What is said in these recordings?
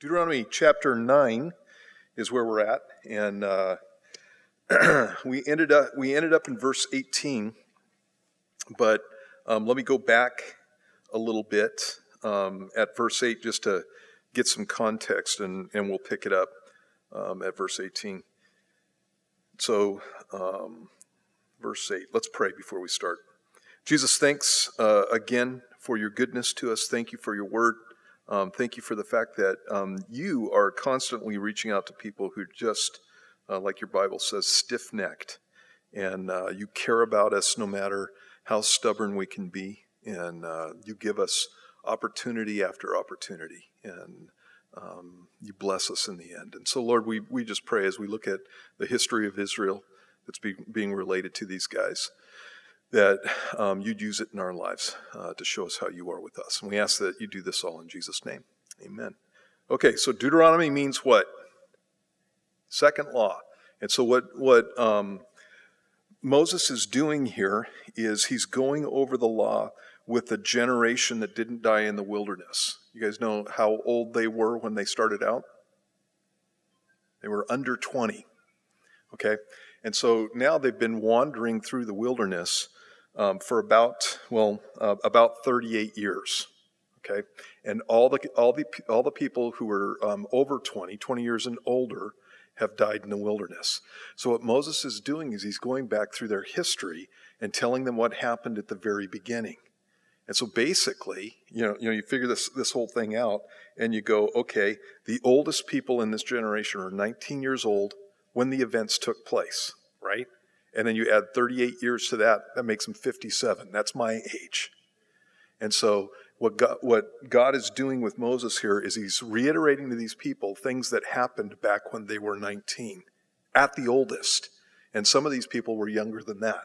Deuteronomy chapter 9 is where we're at, and uh, we, ended up, we ended up in verse 18, but um, let me go back a little bit um, at verse 8 just to get some context, and, and we'll pick it up um, at verse 18. So, um, verse 8, let's pray before we start. Jesus, thanks uh, again for your goodness to us. Thank you for your word. Um, thank you for the fact that um, you are constantly reaching out to people who just, uh, like your Bible says, stiff necked. And uh, you care about us no matter how stubborn we can be. And uh, you give us opportunity after opportunity. And um, you bless us in the end. And so, Lord, we, we just pray as we look at the history of Israel that's be, being related to these guys that um, you'd use it in our lives uh, to show us how you are with us. And we ask that you do this all in Jesus' name. Amen. Okay, so Deuteronomy means what? Second law. And so what what um, Moses is doing here is he's going over the law with the generation that didn't die in the wilderness. You guys know how old they were when they started out? They were under 20. Okay? And so now they've been wandering through the wilderness um, for about, well, uh, about 38 years. Okay? And all the, all the, all the people who were um, over 20, 20 years and older, have died in the wilderness. So what Moses is doing is he's going back through their history and telling them what happened at the very beginning. And so basically, you know, you know, you figure this this whole thing out, and you go, okay, the oldest people in this generation are 19 years old when the events took place, right? And then you add 38 years to that, that makes him 57. That's my age. And so, what God, what God is doing with Moses here is he's reiterating to these people things that happened back when they were 19, at the oldest. And some of these people were younger than that.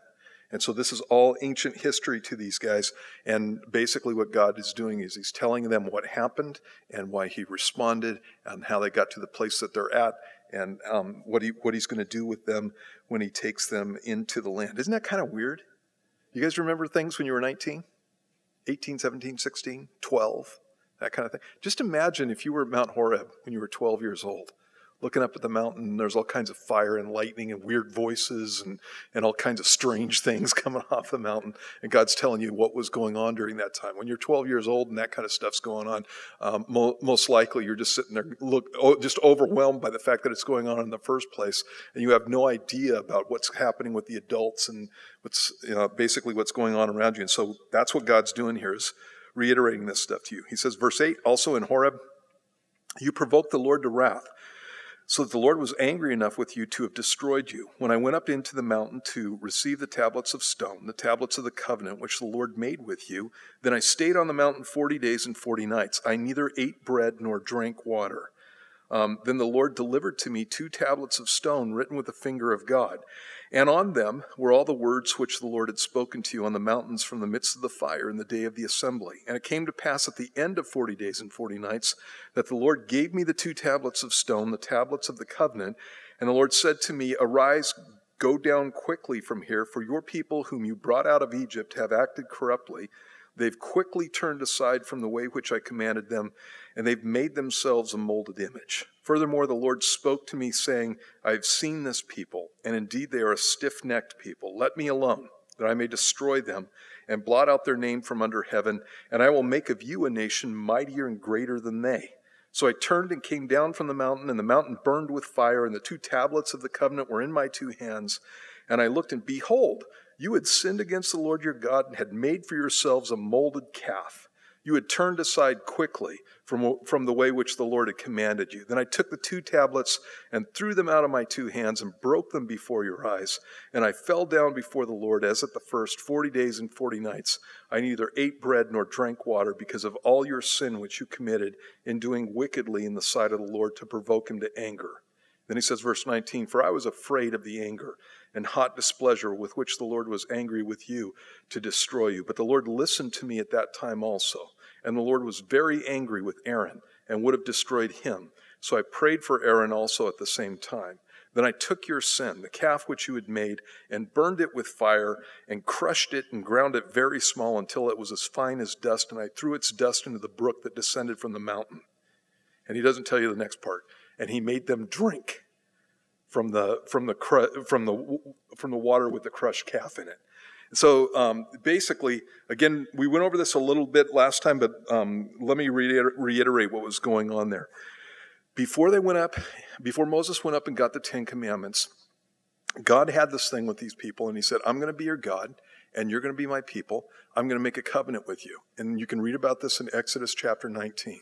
And so, this is all ancient history to these guys. And basically, what God is doing is he's telling them what happened and why he responded and how they got to the place that they're at and um, what, he, what he's going to do with them when he takes them into the land. Isn't that kind of weird? You guys remember things when you were 19, 18, 17, 16, 12, that kind of thing? Just imagine if you were at Mount Horeb when you were 12 years old looking up at the mountain there's all kinds of fire and lightning and weird voices and, and all kinds of strange things coming off the mountain. And God's telling you what was going on during that time. When you're 12 years old and that kind of stuff's going on, um, mo- most likely you're just sitting there, look, oh, just overwhelmed by the fact that it's going on in the first place. And you have no idea about what's happening with the adults and what's, you know, basically what's going on around you. And so that's what God's doing here is reiterating this stuff to you. He says, verse 8, also in Horeb, you provoked the Lord to wrath so that the Lord was angry enough with you to have destroyed you. When I went up into the mountain to receive the tablets of stone, the tablets of the covenant which the Lord made with you, then I stayed on the mountain forty days and forty nights. I neither ate bread nor drank water. Um, then the Lord delivered to me two tablets of stone written with the finger of God. And on them were all the words which the Lord had spoken to you on the mountains from the midst of the fire in the day of the assembly. And it came to pass at the end of forty days and forty nights that the Lord gave me the two tablets of stone, the tablets of the covenant. And the Lord said to me, Arise, go down quickly from here, for your people whom you brought out of Egypt have acted corruptly. They've quickly turned aside from the way which I commanded them, and they've made themselves a molded image. Furthermore, the Lord spoke to me, saying, I've seen this people, and indeed they are a stiff necked people. Let me alone, that I may destroy them and blot out their name from under heaven, and I will make of you a nation mightier and greater than they. So I turned and came down from the mountain, and the mountain burned with fire, and the two tablets of the covenant were in my two hands. And I looked, and behold, you had sinned against the Lord your God, and had made for yourselves a molded calf. You had turned aside quickly from, from the way which the Lord had commanded you. Then I took the two tablets and threw them out of my two hands and broke them before your eyes. And I fell down before the Lord as at the first, forty days and forty nights. I neither ate bread nor drank water because of all your sin which you committed in doing wickedly in the sight of the Lord to provoke him to anger. Then he says, verse 19, For I was afraid of the anger and hot displeasure with which the Lord was angry with you to destroy you. But the Lord listened to me at that time also. And the Lord was very angry with Aaron and would have destroyed him. So I prayed for Aaron also at the same time. Then I took your sin, the calf which you had made, and burned it with fire, and crushed it and ground it very small until it was as fine as dust, and I threw its dust into the brook that descended from the mountain. And he doesn't tell you the next part. And he made them drink from the from the cru- from the from the water with the crushed calf in it. So um, basically, again, we went over this a little bit last time, but um, let me reiter- reiterate what was going on there. Before they went up, before Moses went up and got the Ten Commandments, God had this thing with these people, and He said, "I'm going to be your God, and you're going to be my people. I'm going to make a covenant with you." And you can read about this in Exodus chapter 19.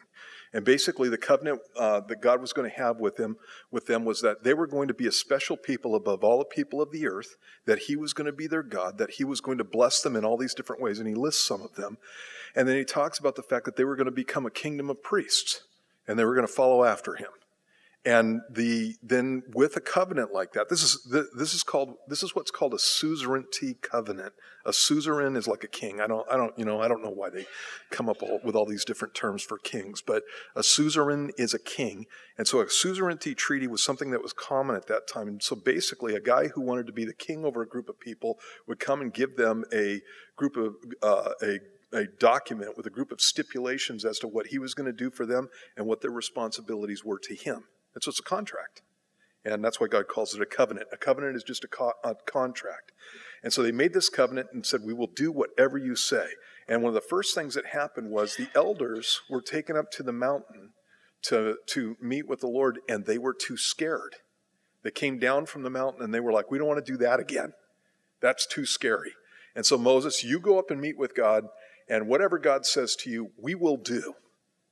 And basically, the covenant uh, that God was going to have with them, with them was that they were going to be a special people above all the people of the earth, that He was going to be their God, that He was going to bless them in all these different ways. And He lists some of them. And then He talks about the fact that they were going to become a kingdom of priests, and they were going to follow after Him. And the then with a covenant like that, this is this is called this is what's called a suzerainty covenant. A suzerain is like a king. I don't I don't you know I don't know why they come up all, with all these different terms for kings, but a suzerain is a king, and so a suzerainty treaty was something that was common at that time. And so basically, a guy who wanted to be the king over a group of people would come and give them a group of uh, a a document with a group of stipulations as to what he was going to do for them and what their responsibilities were to him. That's what's a contract. And that's why God calls it a covenant. A covenant is just a, co- a, contract. And so they made this covenant and said, We will do whatever you say. And one of the first things that happened was the elders were taken up to the mountain to, to meet with the Lord, and they were too scared. They came down from the mountain and they were like, We don't want to do that again. That's too scary. And so, Moses, you go up and meet with God, and whatever God says to you, we will do.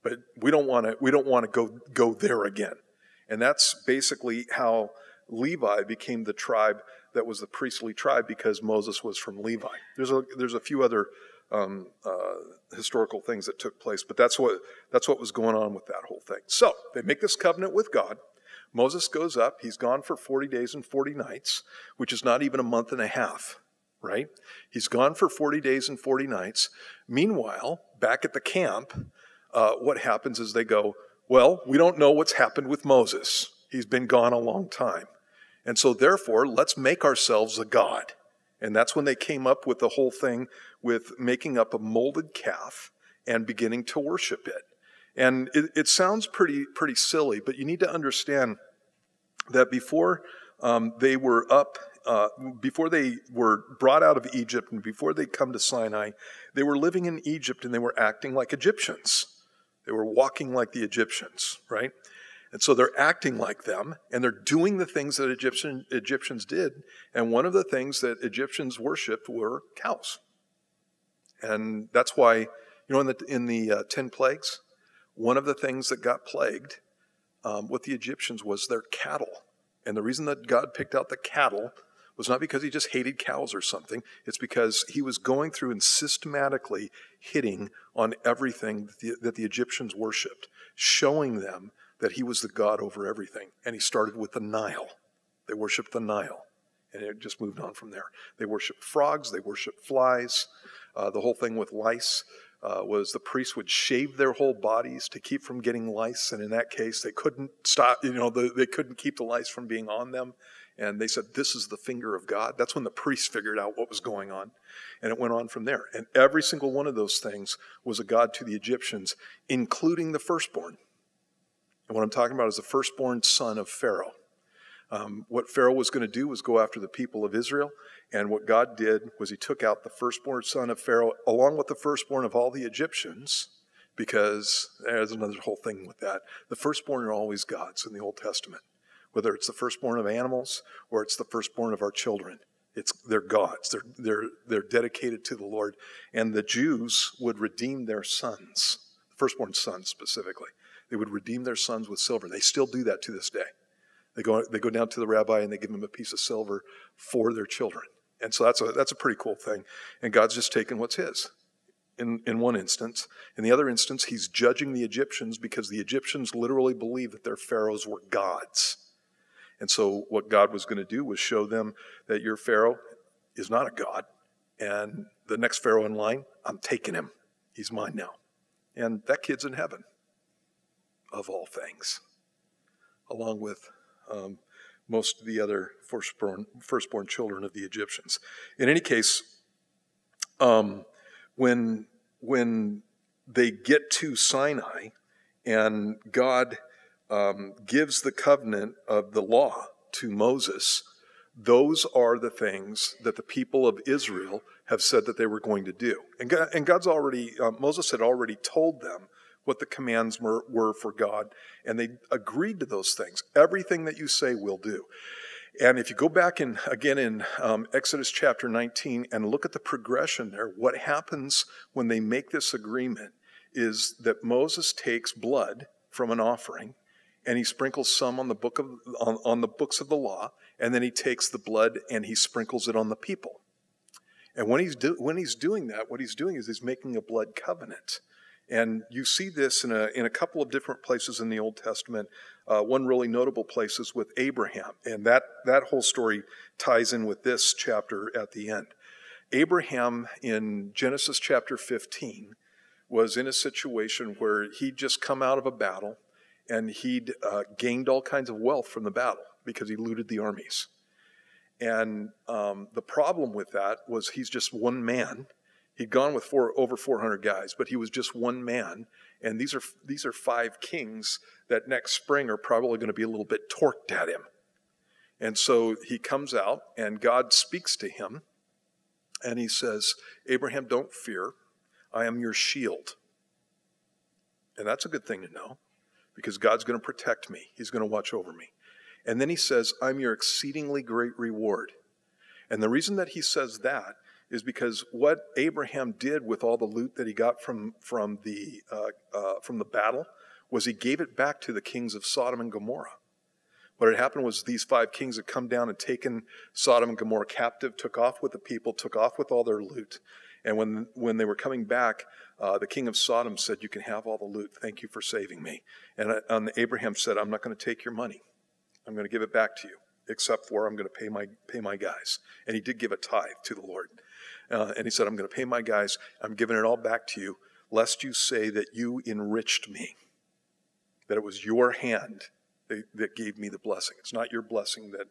But we don't want to, we don't want to go, go there again. And that's basically how Levi became the tribe that was the priestly tribe because Moses was from Levi. There's a, there's a few other um, uh, historical things that took place, but that's what, that's what was going on with that whole thing. So they make this covenant with God. Moses goes up. He's gone for 40 days and 40 nights, which is not even a month and a half, right? He's gone for 40 days and 40 nights. Meanwhile, back at the camp, uh, what happens is they go, well, we don't know what's happened with Moses. He's been gone a long time. And so, therefore, let's make ourselves a God. And that's when they came up with the whole thing with making up a molded calf and beginning to worship it. And it, it sounds pretty, pretty silly, but you need to understand that before um, they were up, uh, before they were brought out of Egypt and before they come to Sinai, they were living in Egypt and they were acting like Egyptians. They were walking like the Egyptians, right? And so they're acting like them and they're doing the things that Egyptian, Egyptians did. And one of the things that Egyptians worshiped were cows. And that's why, you know, in the, in the uh, 10 plagues, one of the things that got plagued um, with the Egyptians was their cattle. And the reason that God picked out the cattle was not because he just hated cows or something. It's because he was going through and systematically hitting on everything that the, that the Egyptians worshiped, showing them that he was the God over everything. And he started with the Nile. They worshiped the Nile. And it just moved on from there. They worshiped frogs, they worshiped flies. Uh, the whole thing with lice uh, was the priests would shave their whole bodies to keep from getting lice. And in that case, they couldn't stop, you know, the, they couldn't keep the lice from being on them and they said, This is the finger of God. That's when the priests figured out what was going on. And it went on from there. And every single one of those things was a God to the Egyptians, including the firstborn. And what I'm talking about is the firstborn son of Pharaoh. Um, what Pharaoh was going to do was go after the people of Israel. And what God did was he took out the firstborn son of Pharaoh along with the firstborn of all the Egyptians, because there's another whole thing with that. The firstborn are always God's in the Old Testament whether it's the firstborn of animals or it's the firstborn of our children. It's, they're God's. They're, they're, they're dedicated to the Lord. And the Jews would redeem their sons, firstborn sons specifically. They would redeem their sons with silver. They still do that to this day. They go, they go down to the rabbi and they give him a piece of silver for their children. And so that's a, that's a pretty cool thing. And God's just taken what's his in, in one instance. In the other instance, he's judging the Egyptians because the Egyptians literally believe that their pharaohs were gods. And so, what God was going to do was show them that your Pharaoh is not a God. And the next Pharaoh in line, I'm taking him. He's mine now. And that kid's in heaven, of all things, along with um, most of the other firstborn, firstborn children of the Egyptians. In any case, um, when, when they get to Sinai, and God um, gives the covenant of the law to Moses, those are the things that the people of Israel have said that they were going to do. And, God, and God's already, uh, Moses had already told them what the commands were, were for God, and they agreed to those things. Everything that you say, we'll do. And if you go back in again in um, Exodus chapter 19 and look at the progression there, what happens when they make this agreement is that Moses takes blood from an offering and he sprinkles some on the book of on, on the books of the law, and then he takes the blood and he sprinkles it on the people. And when he's do, when he's doing that, what he's doing is he's making a blood covenant. And you see this in a, in a couple of different places in the Old Testament. Uh, one really notable place is with Abraham. And that, that whole story ties in with this chapter at the end. Abraham in Genesis chapter 15 was in a situation where he'd just come out of a battle and he'd uh, gained all kinds of wealth from the battle because he looted the armies. And um, the problem with that was he's just one man He'd gone with four, over 400 guys, but he was just one man. And these are, these are five kings that next spring are probably going to be a little bit torqued at him. And so he comes out, and God speaks to him, and he says, Abraham, don't fear. I am your shield. And that's a good thing to know because God's going to protect me, He's going to watch over me. And then he says, I'm your exceedingly great reward. And the reason that he says that is because what Abraham did with all the loot that he got from, from, the, uh, uh, from the battle was he gave it back to the kings of Sodom and Gomorrah. What had happened was these five kings had come down and taken Sodom and Gomorrah captive, took off with the people, took off with all their loot. And when, when they were coming back, uh, the king of Sodom said, You can have all the loot. Thank you for saving me. And, and Abraham said, I'm not going to take your money. I'm going to give it back to you, except for I'm going to pay my, pay my guys. And he did give a tithe to the Lord. Uh, and he said, I'm going to pay my guys. I'm giving it all back to you, lest you say that you enriched me, that it was your hand that, that gave me the blessing. It's not your blessing that.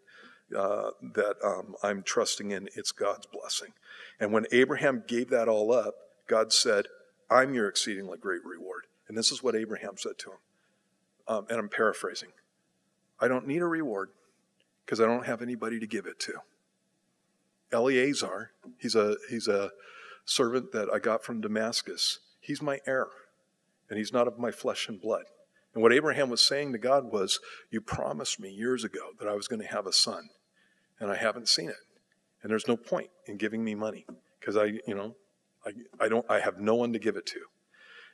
Uh, that um, I'm trusting in, it's God's blessing. And when Abraham gave that all up, God said, I'm your exceedingly great reward. And this is what Abraham said to him. Um, and I'm paraphrasing I don't need a reward because I don't have anybody to give it to. Eliezer, he's a, he's a servant that I got from Damascus. He's my heir, and he's not of my flesh and blood. And what Abraham was saying to God was, You promised me years ago that I was going to have a son, and I haven't seen it. And there's no point in giving me money because I, you know, I, I don't, I have no one to give it to.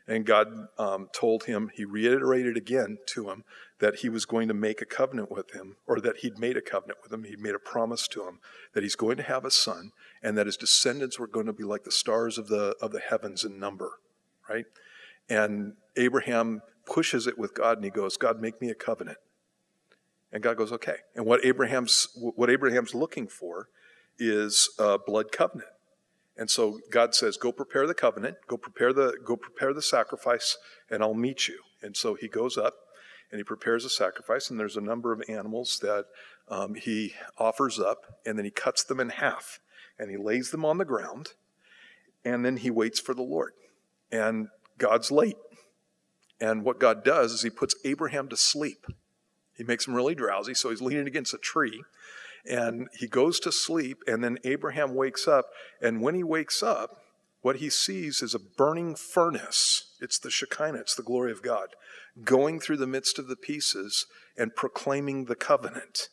And God um, told him, he reiterated again to him that he was going to make a covenant with him, or that he'd made a covenant with him. He'd made a promise to him that he's going to have a son, and that his descendants were going to be like the stars of the, of the heavens in number, right? And Abraham pushes it with God, and he goes, God, make me a covenant. And God goes, okay. And what Abraham's, what Abraham's looking for is a blood covenant. And so God says, "Go prepare the covenant, go prepare the go prepare the sacrifice, and I'll meet you." And so he goes up and he prepares a sacrifice, and there's a number of animals that um, he offers up, and then he cuts them in half, and he lays them on the ground, and then he waits for the Lord. And God's late. And what God does is he puts Abraham to sleep. He makes him really drowsy, so he's leaning against a tree and he goes to sleep, and then Abraham wakes up. And when he wakes up, what he sees is a burning furnace. It's the Shekinah, it's the glory of God, going through the midst of the pieces and proclaiming the covenant.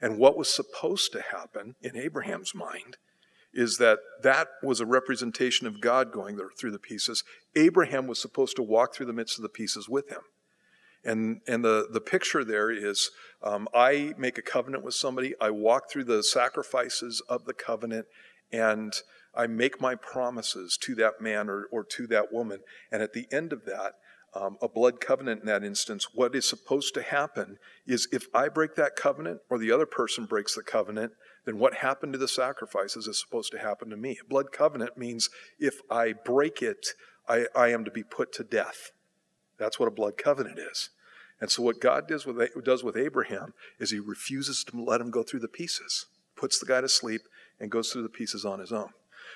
And what was supposed to happen in Abraham's mind is that that was a representation of God going through the pieces. Abraham was supposed to walk through the midst of the pieces with him. And, and the, the picture there is um, I make a covenant with somebody, I walk through the sacrifices of the covenant, and I make my promises to that man or, or to that woman. And at the end of that, um, a blood covenant in that instance, what is supposed to happen is if I break that covenant or the other person breaks the covenant, then what happened to the sacrifices is supposed to happen to me. A blood covenant means if I break it, I, I am to be put to death. That's what a blood covenant is. And so, what God does with, does with Abraham is he refuses to let him go through the pieces, puts the guy to sleep, and goes through the pieces on his own.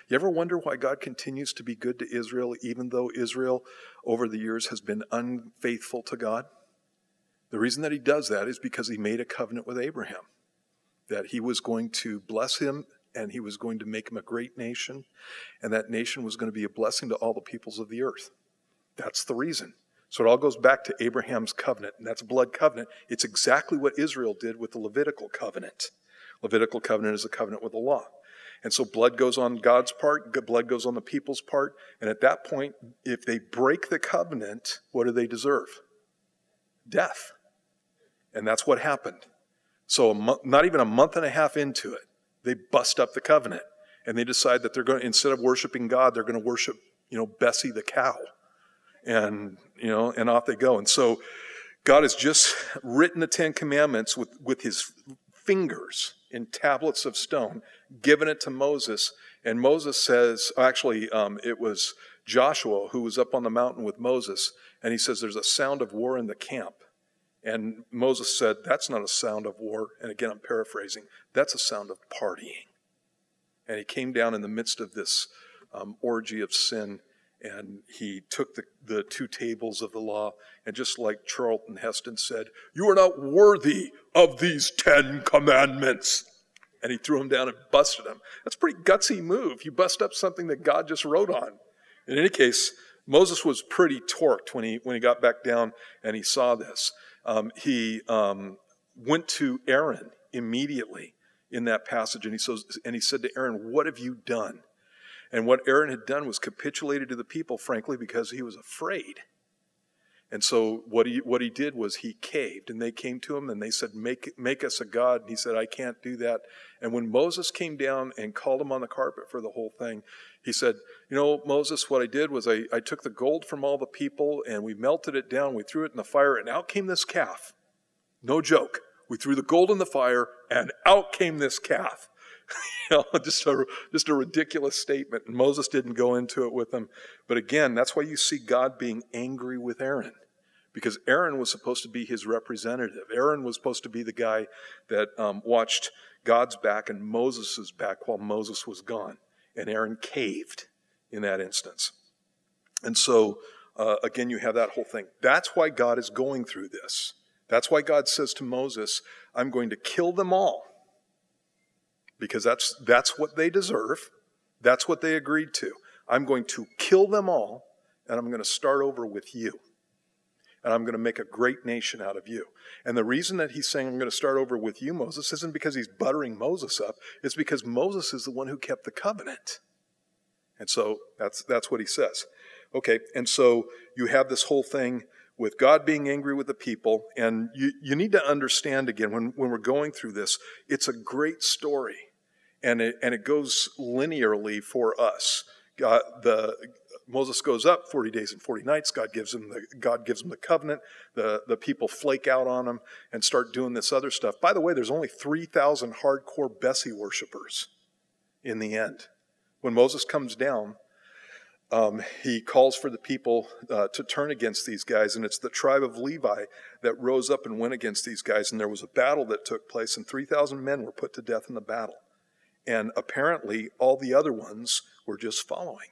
You ever wonder why God continues to be good to Israel, even though Israel over the years has been unfaithful to God? The reason that he does that is because he made a covenant with Abraham that he was going to bless him and he was going to make him a great nation, and that nation was going to be a blessing to all the peoples of the earth. That's the reason. So it all goes back to Abraham's covenant, and that's blood covenant. It's exactly what Israel did with the Levitical covenant. Levitical covenant is a covenant with the law. And so blood goes on God's part, blood goes on the people's part, and at that point, if they break the covenant, what do they deserve? Death. And that's what happened. So, mo- not even a month and a half into it, they bust up the covenant and they decide that they're going to, instead of worshiping God, they're going to worship, you know, Bessie the cow. And, you know, and off they go. And so, God has just written the Ten Commandments with, with his fingers in tablets of stone, given it to Moses. And Moses says, actually, um, it was Joshua who was up on the mountain with Moses, and he says, There's a sound of war in the camp. And Moses said, That's not a sound of war. And again, I'm paraphrasing, that's a sound of partying. And he came down in the midst of this um, orgy of sin and he took the, the two tables of the law and just like Charlton Heston said, You are not worthy of these Ten Commandments. And he threw them down and busted them. That's a pretty gutsy move. You bust up something that God just wrote on. In any case, Moses was pretty torqued when he, when he got back down and he saw this um, he um, went to Aaron immediately in that passage, and he, says, and he said to Aaron, What have you done? And what Aaron had done was capitulated to the people, frankly, because he was afraid. And so what he, what he did was he caved, and they came to him and they said, make, make us a God. And he said, I can't do that. And when Moses came down and called him on the carpet for the whole thing, he said, You know, Moses, what I did was I, I took the gold from all the people and we melted it down, we threw it in the fire, and out came this calf. No joke. We threw the gold in the fire, and out came this calf. you know, just a, just a ridiculous statement. And Moses didn't go into it with them. But again, that's why you see God being angry with Aaron because Aaron was supposed to be his representative. Aaron was supposed to be the guy that um, watched God's back and Moses' back while Moses was gone. And Aaron caved in that instance. And so, uh, again, you have that whole thing. That's why God is going through this. That's why God says to Moses, I'm going to kill them all. Because that's, that's what they deserve. That's what they agreed to. I'm going to kill them all, and I'm going to start over with you and I'm going to make a great nation out of you. And the reason that he's saying, I'm going to start over with you, Moses, isn't because he's buttering Moses up. It's because Moses is the one who kept the covenant. And so that's, that's what he says. Okay, and so you have this whole thing with God being angry with the people. And you, you need to understand again, when, when we're going through this, it's a great story. And it, and it goes linearly for us. God, the, Moses goes up 40 days and 40 nights. God gives him the, God gives him the covenant. The, the people flake out on him and start doing this other stuff. By the way, there's only 3,000 hardcore Bessie worshipers in the end. When Moses comes down, um, he calls for the people uh, to turn against these guys, and it's the tribe of Levi that rose up and went against these guys. And there was a battle that took place, and 3,000 men were put to death in the battle. And apparently, all the other ones were just following.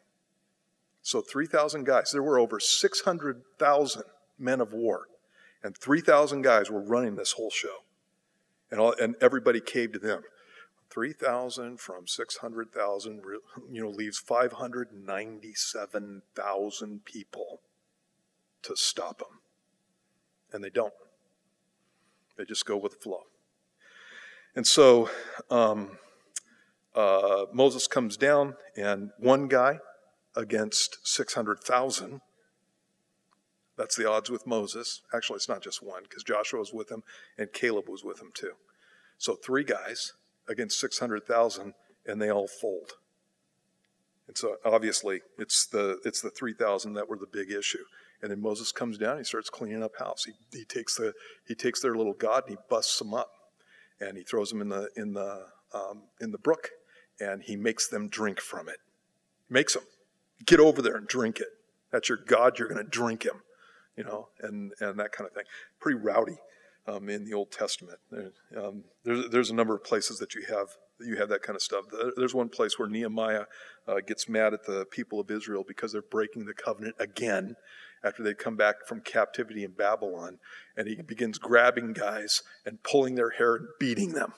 So 3,000 guys. There were over 600,000 men of war, and 3,000 guys were running this whole show. And, all, and everybody caved to them. 3,000 from 600,000, you know, leaves 597,000 people to stop them. And they don't. They just go with the flow. And so um, uh, Moses comes down, and one guy, against 600,000. That's the odds with Moses. Actually, it's not just one, because Joshua was with him and Caleb was with him too. So three guys against 600,000, and they all fold. And so obviously, it's the, it's the 3,000 that were the big issue. And then Moses comes down, he starts cleaning up house. He, he, takes, the, he takes their little God and he busts them up. And he throws them in the, in the, um, in the brook, and he makes them drink from it. Makes them. Get over there and drink it. That's your God. You're going to drink him, you know, and, and that kind of thing. Pretty rowdy um, in the Old Testament. Um, there's, there's a number of places that you have that you have that kind of stuff. There's one place where Nehemiah uh, gets mad at the people of Israel because they're breaking the covenant again after they come back from captivity in Babylon. And he begins grabbing guys and pulling their hair and beating them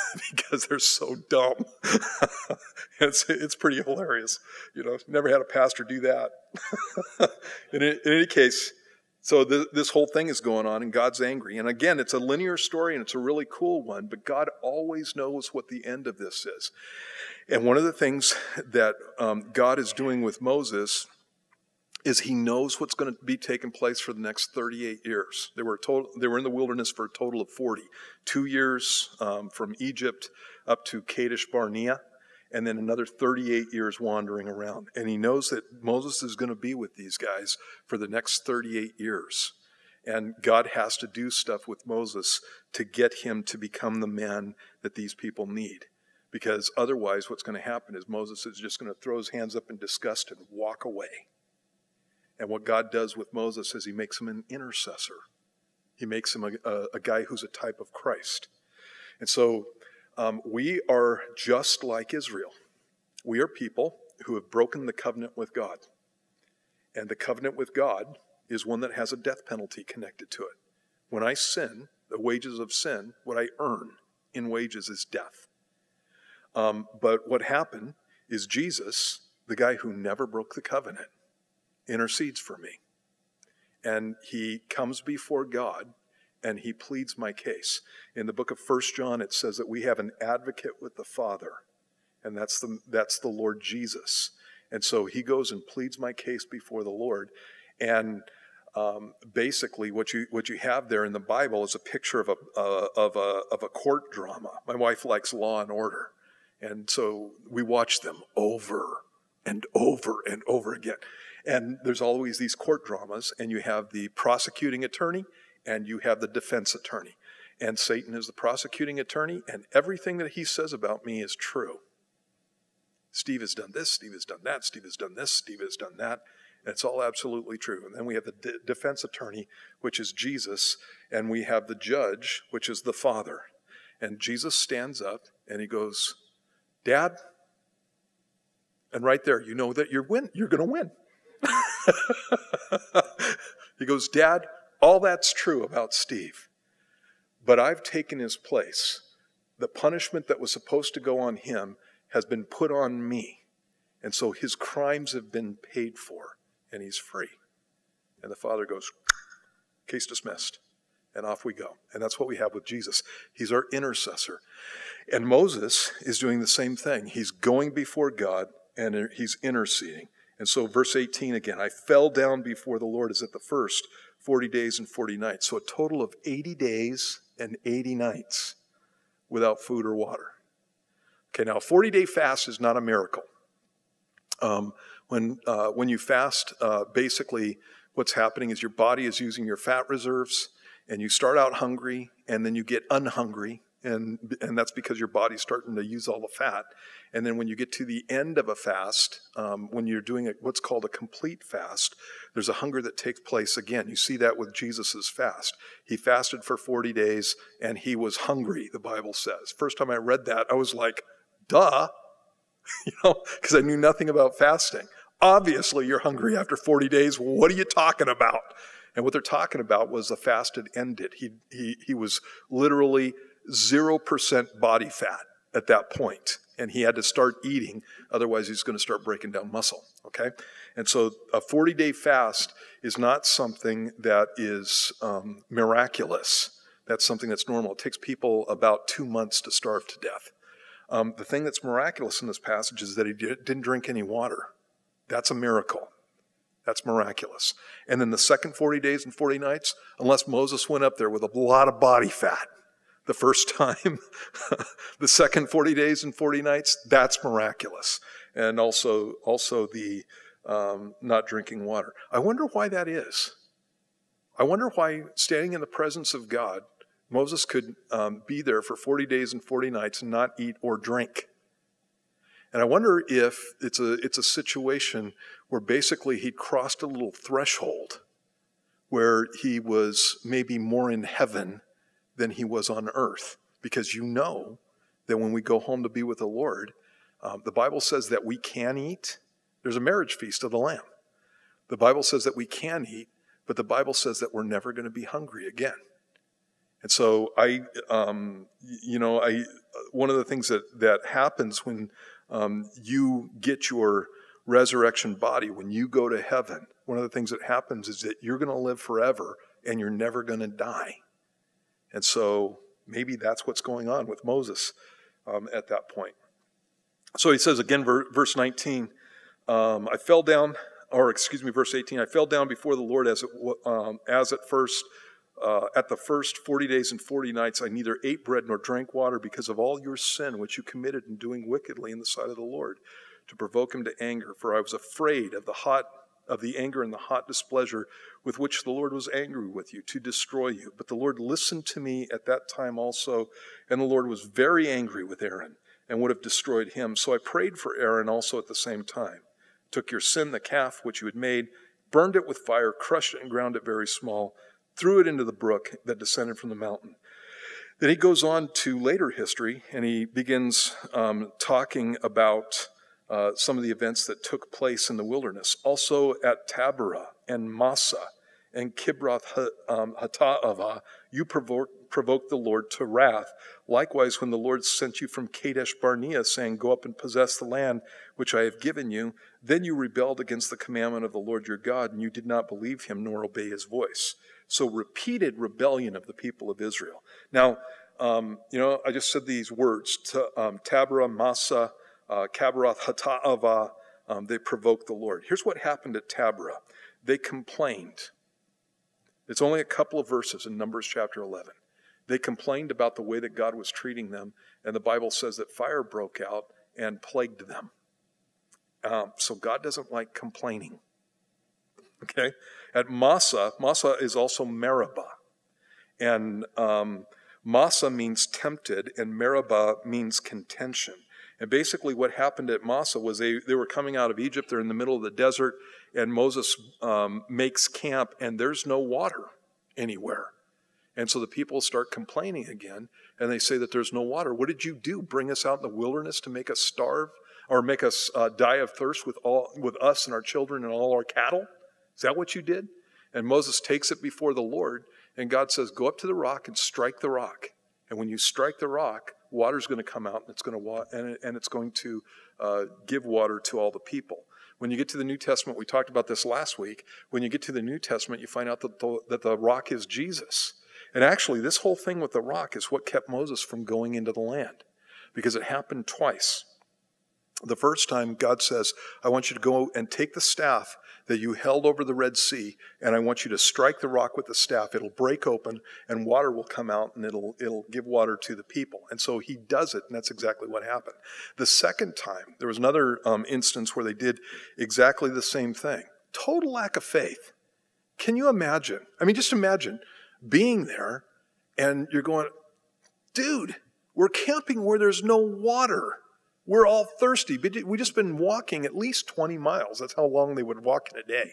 because they're so dumb. it's, it's pretty hilarious. You know, never had a pastor do that. in, in any case, so th- this whole thing is going on, and God's angry. And again, it's a linear story, and it's a really cool one. But God always knows what the end of this is. And one of the things that um, God is doing with Moses is He knows what's going to be taking place for the next 38 years. They were total, they were in the wilderness for a total of 40, two years um, from Egypt up to Kadesh Barnea and then another 38 years wandering around. And he knows that Moses is going to be with these guys for the next 38 years. And God has to do stuff with Moses to get him to become the man that these people need. Because otherwise, what's going to happen is Moses is just going to throw his hands up in disgust and walk away. And what God does with Moses is he makes him an intercessor. He makes him a, a, a guy who's a type of Christ. And so um, we are just like Israel. We are people who have broken the covenant with God. And the covenant with God is one that has a death penalty connected to it. When I sin, the wages of sin, what I earn in wages is death. Um, but what happened is Jesus, the guy who never broke the covenant, intercedes for me. And he comes before God and he pleads my case. In the book of First John, it says that we have an advocate with the Father, and that's the, that's the Lord Jesus. And so he goes and pleads my case before the Lord. And um, basically, what you, what you have there in the Bible is a picture of a, uh, of, a, of a court drama. My wife likes law and order. And so we watch them over and over and over again. And there's always these court dramas, and you have the prosecuting attorney and you have the defense attorney. And Satan is the prosecuting attorney, and everything that he says about me is true. Steve has done this, Steve has done that, Steve has done this, Steve has done that. And it's all absolutely true. And then we have the de- defense attorney, which is Jesus, and we have the judge, which is the Father. And Jesus stands up and he goes, Dad, and right there, you know that you're win. You're going to win. he goes, Dad, all that's true about Steve. But I've taken his place. The punishment that was supposed to go on him has been put on me. And so his crimes have been paid for, and he's free. And the father goes, case dismissed. And off we go. And that's what we have with Jesus. He's our intercessor. And Moses is doing the same thing. He's going before God and he's interceding. And so, verse 18 again, I fell down before the Lord as at the first, 40 days and 40 nights. So a total of 80 days and 80 nights without food or water. Okay, now a 40 day fast is not a miracle. Um, when, uh, when you fast, uh, basically what's happening is your body is using your fat reserves, and you start out hungry, and then you get unhungry, and, and that's because your body's starting to use all the fat. And then when you get to the end of a fast, um, when you're doing a, what's called a complete fast, there's a hunger that takes place again. You see that with Jesus' fast. He fasted for 40 days and he was hungry, the Bible says. First time I read that, I was like, duh, you know, because I knew nothing about fasting. Obviously, you're hungry after 40 days. What are you talking about? And what they're talking about was the fast had ended. He, he, he was literally 0% body fat at that point, and he had to start eating, otherwise, he's going to start breaking down muscle. Okay? And so a 40 day fast is not something that is um, miraculous. That's something that's normal. It takes people about two months to starve to death. Um, the thing that's miraculous in this passage is that he didn't drink any water. That's a miracle. That's miraculous. And then the second 40 days and 40 nights, unless Moses went up there with a lot of body fat, the first time, the second 40 days and 40 nights, that's miraculous. And also, also the um, not drinking water. I wonder why that is. I wonder why standing in the presence of God, Moses could um, be there for 40 days and 40 nights and not eat or drink. And I wonder if it's a, it's a situation where basically he'd crossed a little threshold where he was maybe more in heaven than he was on earth. Because you know that when we go home to be with the Lord, um, the Bible says that we can eat. There's a marriage feast of the Lamb. The Bible says that we can eat, but the Bible says that we're never going to be hungry again. And so I, um, you know, I one of the things that that happens when um, you get your resurrection body, when you go to heaven, one of the things that happens is that you're going to live forever and you're never going to die. And so maybe that's what's going on with Moses um, at that point. So he says again, verse 19, um, I fell down, or excuse me, verse 18, I fell down before the Lord as, it, um, as at first. Uh, at the first 40 days and 40 nights, I neither ate bread nor drank water because of all your sin which you committed in doing wickedly in the sight of the Lord to provoke him to anger. For I was afraid of the hot of the anger and the hot displeasure with which the Lord was angry with you to destroy you. But the Lord listened to me at that time also, and the Lord was very angry with Aaron and would have destroyed him. So I prayed for Aaron also at the same time. Took your sin, the calf which you had made, burned it with fire, crushed it and ground it very small, threw it into the brook that descended from the mountain. Then he goes on to later history and he begins um, talking about uh, some of the events that took place in the wilderness. Also at Taberah and Massah and Kibroth um, Hattaavah, you provoked, the Lord to wrath. Likewise, when the Lord sent you from Kadesh Barnea, saying, Go up and possess the land which I have given you, then you rebelled against the commandment of the Lord your God, and you did not believe him nor obey his voice. So, repeated rebellion of the people of Israel. Now, um, you know, I just said these words to um, Taberah, Massah, uh, Kabaroth Hattaavah, um, they provoked the Lord. Here's what happened at Taberah they complained. It's only a couple of verses in Numbers chapter 11. They complained about the way that God was treating them, and the Bible says that fire broke out and plagued them. Um, so God doesn't like complaining. Okay? At Massah, Massah is also Meribah. And um, Massah means tempted, and Meribah means contention. And basically, what happened at Massah was they, they were coming out of Egypt, they're in the middle of the desert, and Moses um, makes camp, and there's no water anywhere. And so the people start complaining again, and they say that there's no water. What did you do? Bring us out in the wilderness to make us starve or make us uh, die of thirst with, all, with us and our children and all our cattle? Is that what you did? And Moses takes it before the Lord, and God says, Go up to the rock and strike the rock. And when you strike the rock, water is going to come out and it's going to wa- and, and it's going to uh, give water to all the people. When you get to the New Testament, we talked about this last week. When you get to the New Testament, you find out that the, that the rock is Jesus. And actually, this whole thing with the rock is what kept Moses from going into the land because it happened twice. The first time, God says, I want you to go and take the staff that you held over the Red Sea, and I want you to strike the rock with the staff. It'll break open, and water will come out, and it'll, it'll give water to the people. And so he does it, and that's exactly what happened. The second time, there was another um, instance where they did exactly the same thing. Total lack of faith. Can you imagine? I mean, just imagine being there, and you're going, dude, we're camping where there's no water. We're all thirsty. We just been walking at least 20 miles. That's how long they would walk in a day.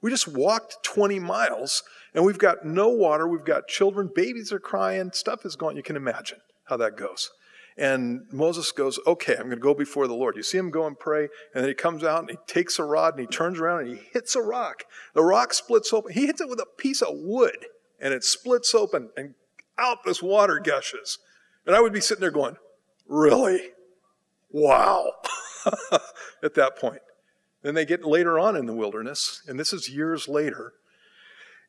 We just walked 20 miles and we've got no water. We've got children. Babies are crying. Stuff is going. You can imagine how that goes. And Moses goes, Okay, I'm going to go before the Lord. You see him go and pray. And then he comes out and he takes a rod and he turns around and he hits a rock. The rock splits open. He hits it with a piece of wood and it splits open and out this water gushes. And I would be sitting there going, Really? Wow. At that point. Then they get later on in the wilderness, and this is years later,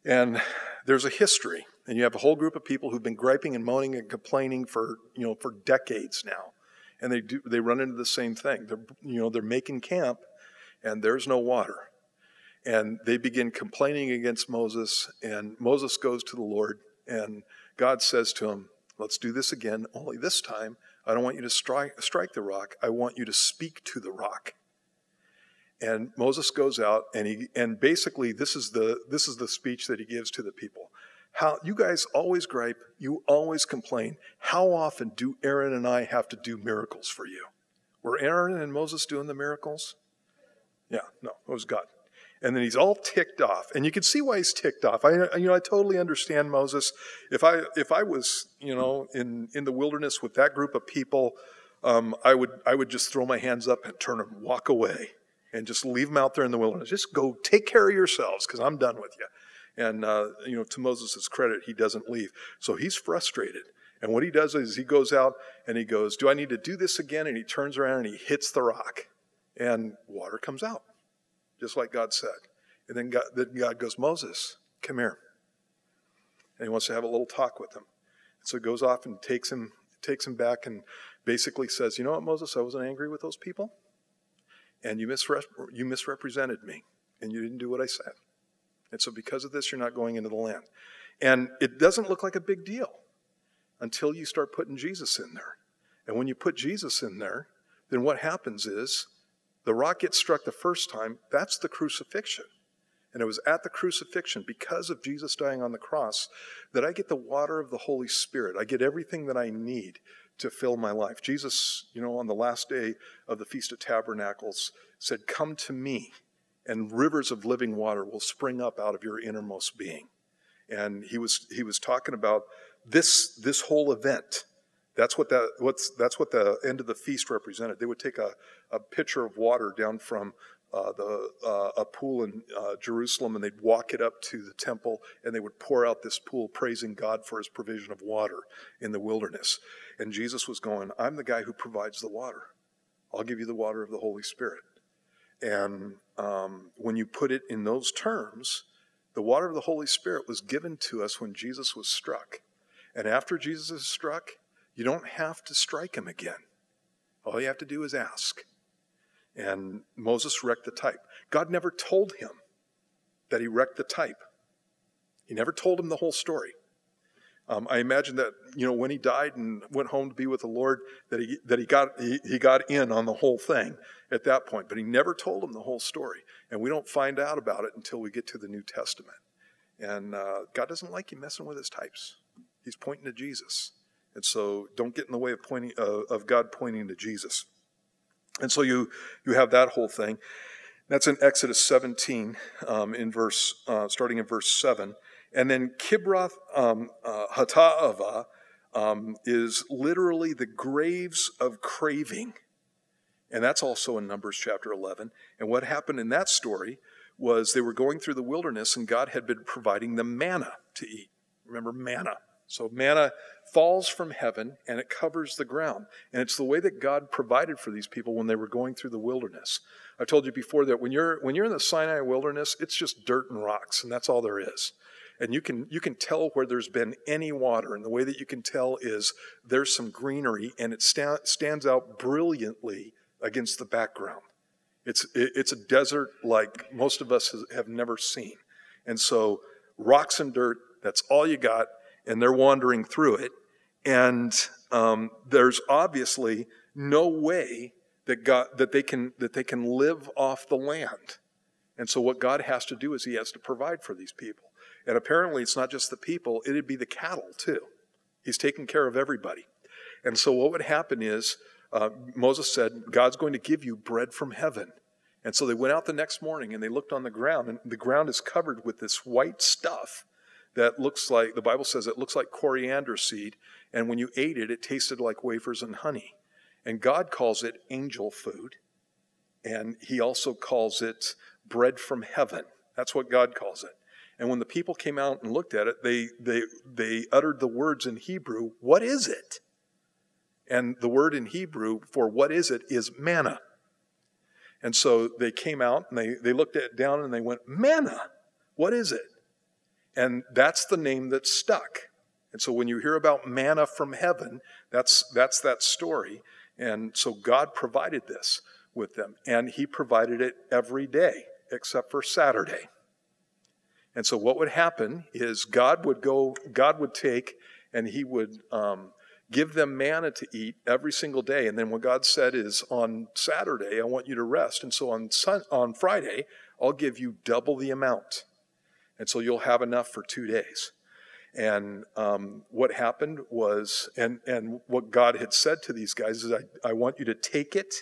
and there's a history. And you have a whole group of people who've been griping and moaning and complaining for, you know, for decades now. And they do they run into the same thing. They're you know, they're making camp and there's no water. And they begin complaining against Moses, and Moses goes to the Lord, and God says to him, Let's do this again, only this time I don't want you to strike, strike the rock. I want you to speak to the rock. And Moses goes out and he and basically this is the this is the speech that he gives to the people. How you guys always gripe, you always complain. How often do Aaron and I have to do miracles for you? Were Aaron and Moses doing the miracles? Yeah, no, it was God. And then he's all ticked off, and you can see why he's ticked off. I, you know, I totally understand Moses. If I, if I was, you know, in in the wilderness with that group of people, um, I would, I would just throw my hands up and turn and walk away, and just leave them out there in the wilderness. Just go take care of yourselves, because I'm done with you. And uh, you know, to Moses' credit, he doesn't leave, so he's frustrated. And what he does is he goes out and he goes, "Do I need to do this again?" And he turns around and he hits the rock, and water comes out just like God said. And then God, then God goes, Moses, come here. And he wants to have a little talk with him. And so he goes off and takes him, takes him back and basically says, You know what, Moses, I wasn't angry with those people. And you, you misrepresented me, and you didn't do what I said. And so because of this, you're not going into the land. And it doesn't look like a big deal until you start putting Jesus in there. And when you put Jesus in there, then what happens is the rock gets struck the first time, that's the crucifixion. And it was at the crucifixion, because of Jesus dying on the cross, that I get the water of the Holy Spirit. I get everything that I need to fill my life. Jesus, you know, on the last day of the Feast of Tabernacles, said, Come to me, and rivers of living water will spring up out of your innermost being. And he was, he was talking about this, this whole event that's what that what's that's what the end of the feast represented. They would take a, a pitcher of water down from uh, the uh, a pool in uh, Jerusalem, and they'd walk it up to the temple, and they would pour out this pool, praising God for His provision of water in the wilderness. And Jesus was going, "I'm the guy who provides the water. I'll give you the water of the Holy Spirit." And um, when you put it in those terms, the water of the Holy Spirit was given to us when Jesus was struck. And after Jesus is struck, you don't have to strike him again. All you have to do is ask. And Moses wrecked the type. God never told him that he wrecked the type. He never told him the whole story. Um, I imagine that you know when he died and went home to be with the Lord, that he that he got he, he got in on the whole thing at that point. But he never told him the whole story, and we don't find out about it until we get to the New Testament. And uh, God doesn't like you messing with his types. He's pointing to Jesus. And so don't get in the way of pointing uh, of God pointing to Jesus. And so you you have that whole thing. That's in Exodus 17, um, in verse uh, starting in verse seven, and then Kibroth um, uh, Hattaavah um, is literally the graves of craving, and that's also in Numbers chapter 11. And what happened in that story was they were going through the wilderness, and God had been providing them manna to eat. Remember manna. So manna falls from heaven and it covers the ground. And it's the way that God provided for these people when they were going through the wilderness. I've told you before that when you're when you're in the Sinai wilderness, it's just dirt and rocks, and that's all there is. And you can you can tell where there's been any water, and the way that you can tell is there's some greenery, and it sta- stands out brilliantly against the background. It's it, it's a desert like most of us have never seen, and so rocks and dirt. That's all you got and they're wandering through it. And um, there's obviously no way that God that they can that they can live off the land. And so what God has to do is He has to provide for these people. And apparently, it's not just the people; it'd be the cattle too. He's taking care of everybody. And so what would happen is uh, Moses said, "God's going to give you bread from heaven." And so they went out the next morning and they looked on the ground, and the ground is covered with this white stuff that looks like, the Bible says it looks like coriander seed, and when you ate it, it tasted like wafers and honey. And God calls it angel food, and He also calls it bread from heaven. That's what God calls it. And when the people came out and looked at it, they, they, they uttered the words in Hebrew, What is it? And the word in Hebrew for what is it is manna. And so they came out and they, they looked at it down and they went, Manna, what is it? And that's the name that stuck. And so when you hear about manna from heaven, that's, that's that story. And so God provided this with them. And He provided it every day except for Saturday. And so what would happen is God would go, God would take and He would um, give them manna to eat every single day. And then what God said is, on Saturday, I want you to rest. And so on, sun, on Friday, I'll give you double the amount. And so you'll have enough for two days. And um, what happened was, and, and what God had said to these guys is, I, I want you to take it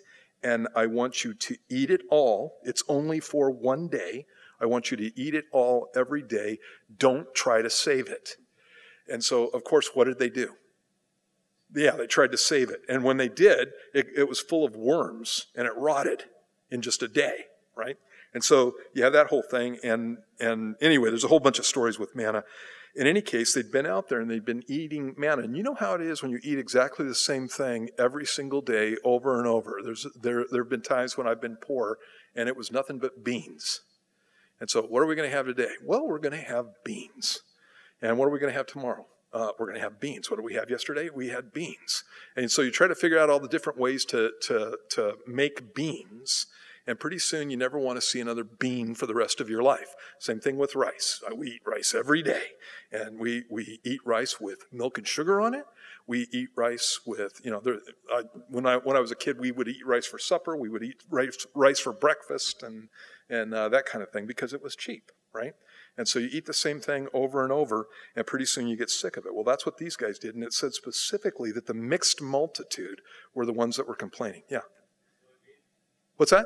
and I want you to eat it all. It's only for one day. I want you to eat it all every day. Don't try to save it. And so, of course, what did they do? Yeah, they tried to save it. And when they did, it, it was full of worms and it rotted in just a day, right? And so you have that whole thing. And, and anyway, there's a whole bunch of stories with manna. In any case, they'd been out there and they'd been eating manna. And you know how it is when you eat exactly the same thing every single day over and over. There's, there, there have been times when I've been poor and it was nothing but beans. And so, what are we going to have today? Well, we're going to have beans. And what are we going to have tomorrow? Uh, we're going to have beans. What did we have yesterday? We had beans. And so you try to figure out all the different ways to, to, to make beans and pretty soon you never want to see another bean for the rest of your life. Same thing with rice. Uh, we eat rice every day, and we, we eat rice with milk and sugar on it. We eat rice with, you know, there, I, when, I, when I was a kid, we would eat rice for supper. We would eat rice, rice for breakfast and, and uh, that kind of thing because it was cheap, right? And so you eat the same thing over and over, and pretty soon you get sick of it. Well, that's what these guys did. And it said specifically that the mixed multitude were the ones that were complaining. Yeah. What's that?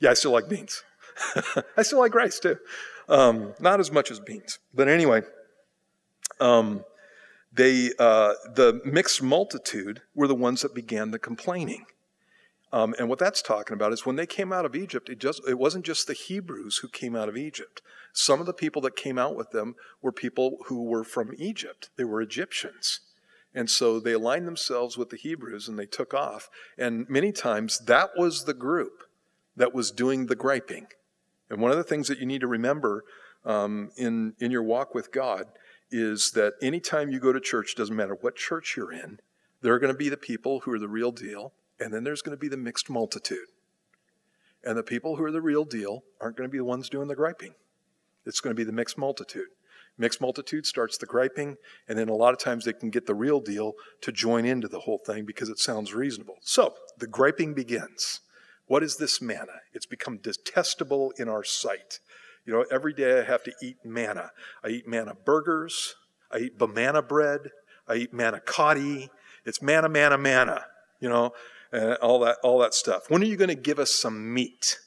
Yeah, I still like beans. I still like rice too. Um, not as much as beans. But anyway, um, they, uh, the mixed multitude were the ones that began the complaining. Um, and what that's talking about is when they came out of Egypt, it, just, it wasn't just the Hebrews who came out of Egypt. Some of the people that came out with them were people who were from Egypt, they were Egyptians. And so they aligned themselves with the Hebrews and they took off. And many times that was the group that was doing the griping. And one of the things that you need to remember um, in, in your walk with God is that anytime you go to church, doesn't matter what church you're in, there are going to be the people who are the real deal, and then there's going to be the mixed multitude. And the people who are the real deal aren't going to be the ones doing the griping. It's going to be the mixed multitude. Mixed multitude starts the griping, and then a lot of times they can get the real deal to join into the whole thing because it sounds reasonable. So the griping begins. What is this manna? It's become detestable in our sight. You know, every day I have to eat manna. I eat manna burgers. I eat banana bread. I eat manicotti. It's manna, manna, manna. You know, and all that, all that stuff. When are you going to give us some meat?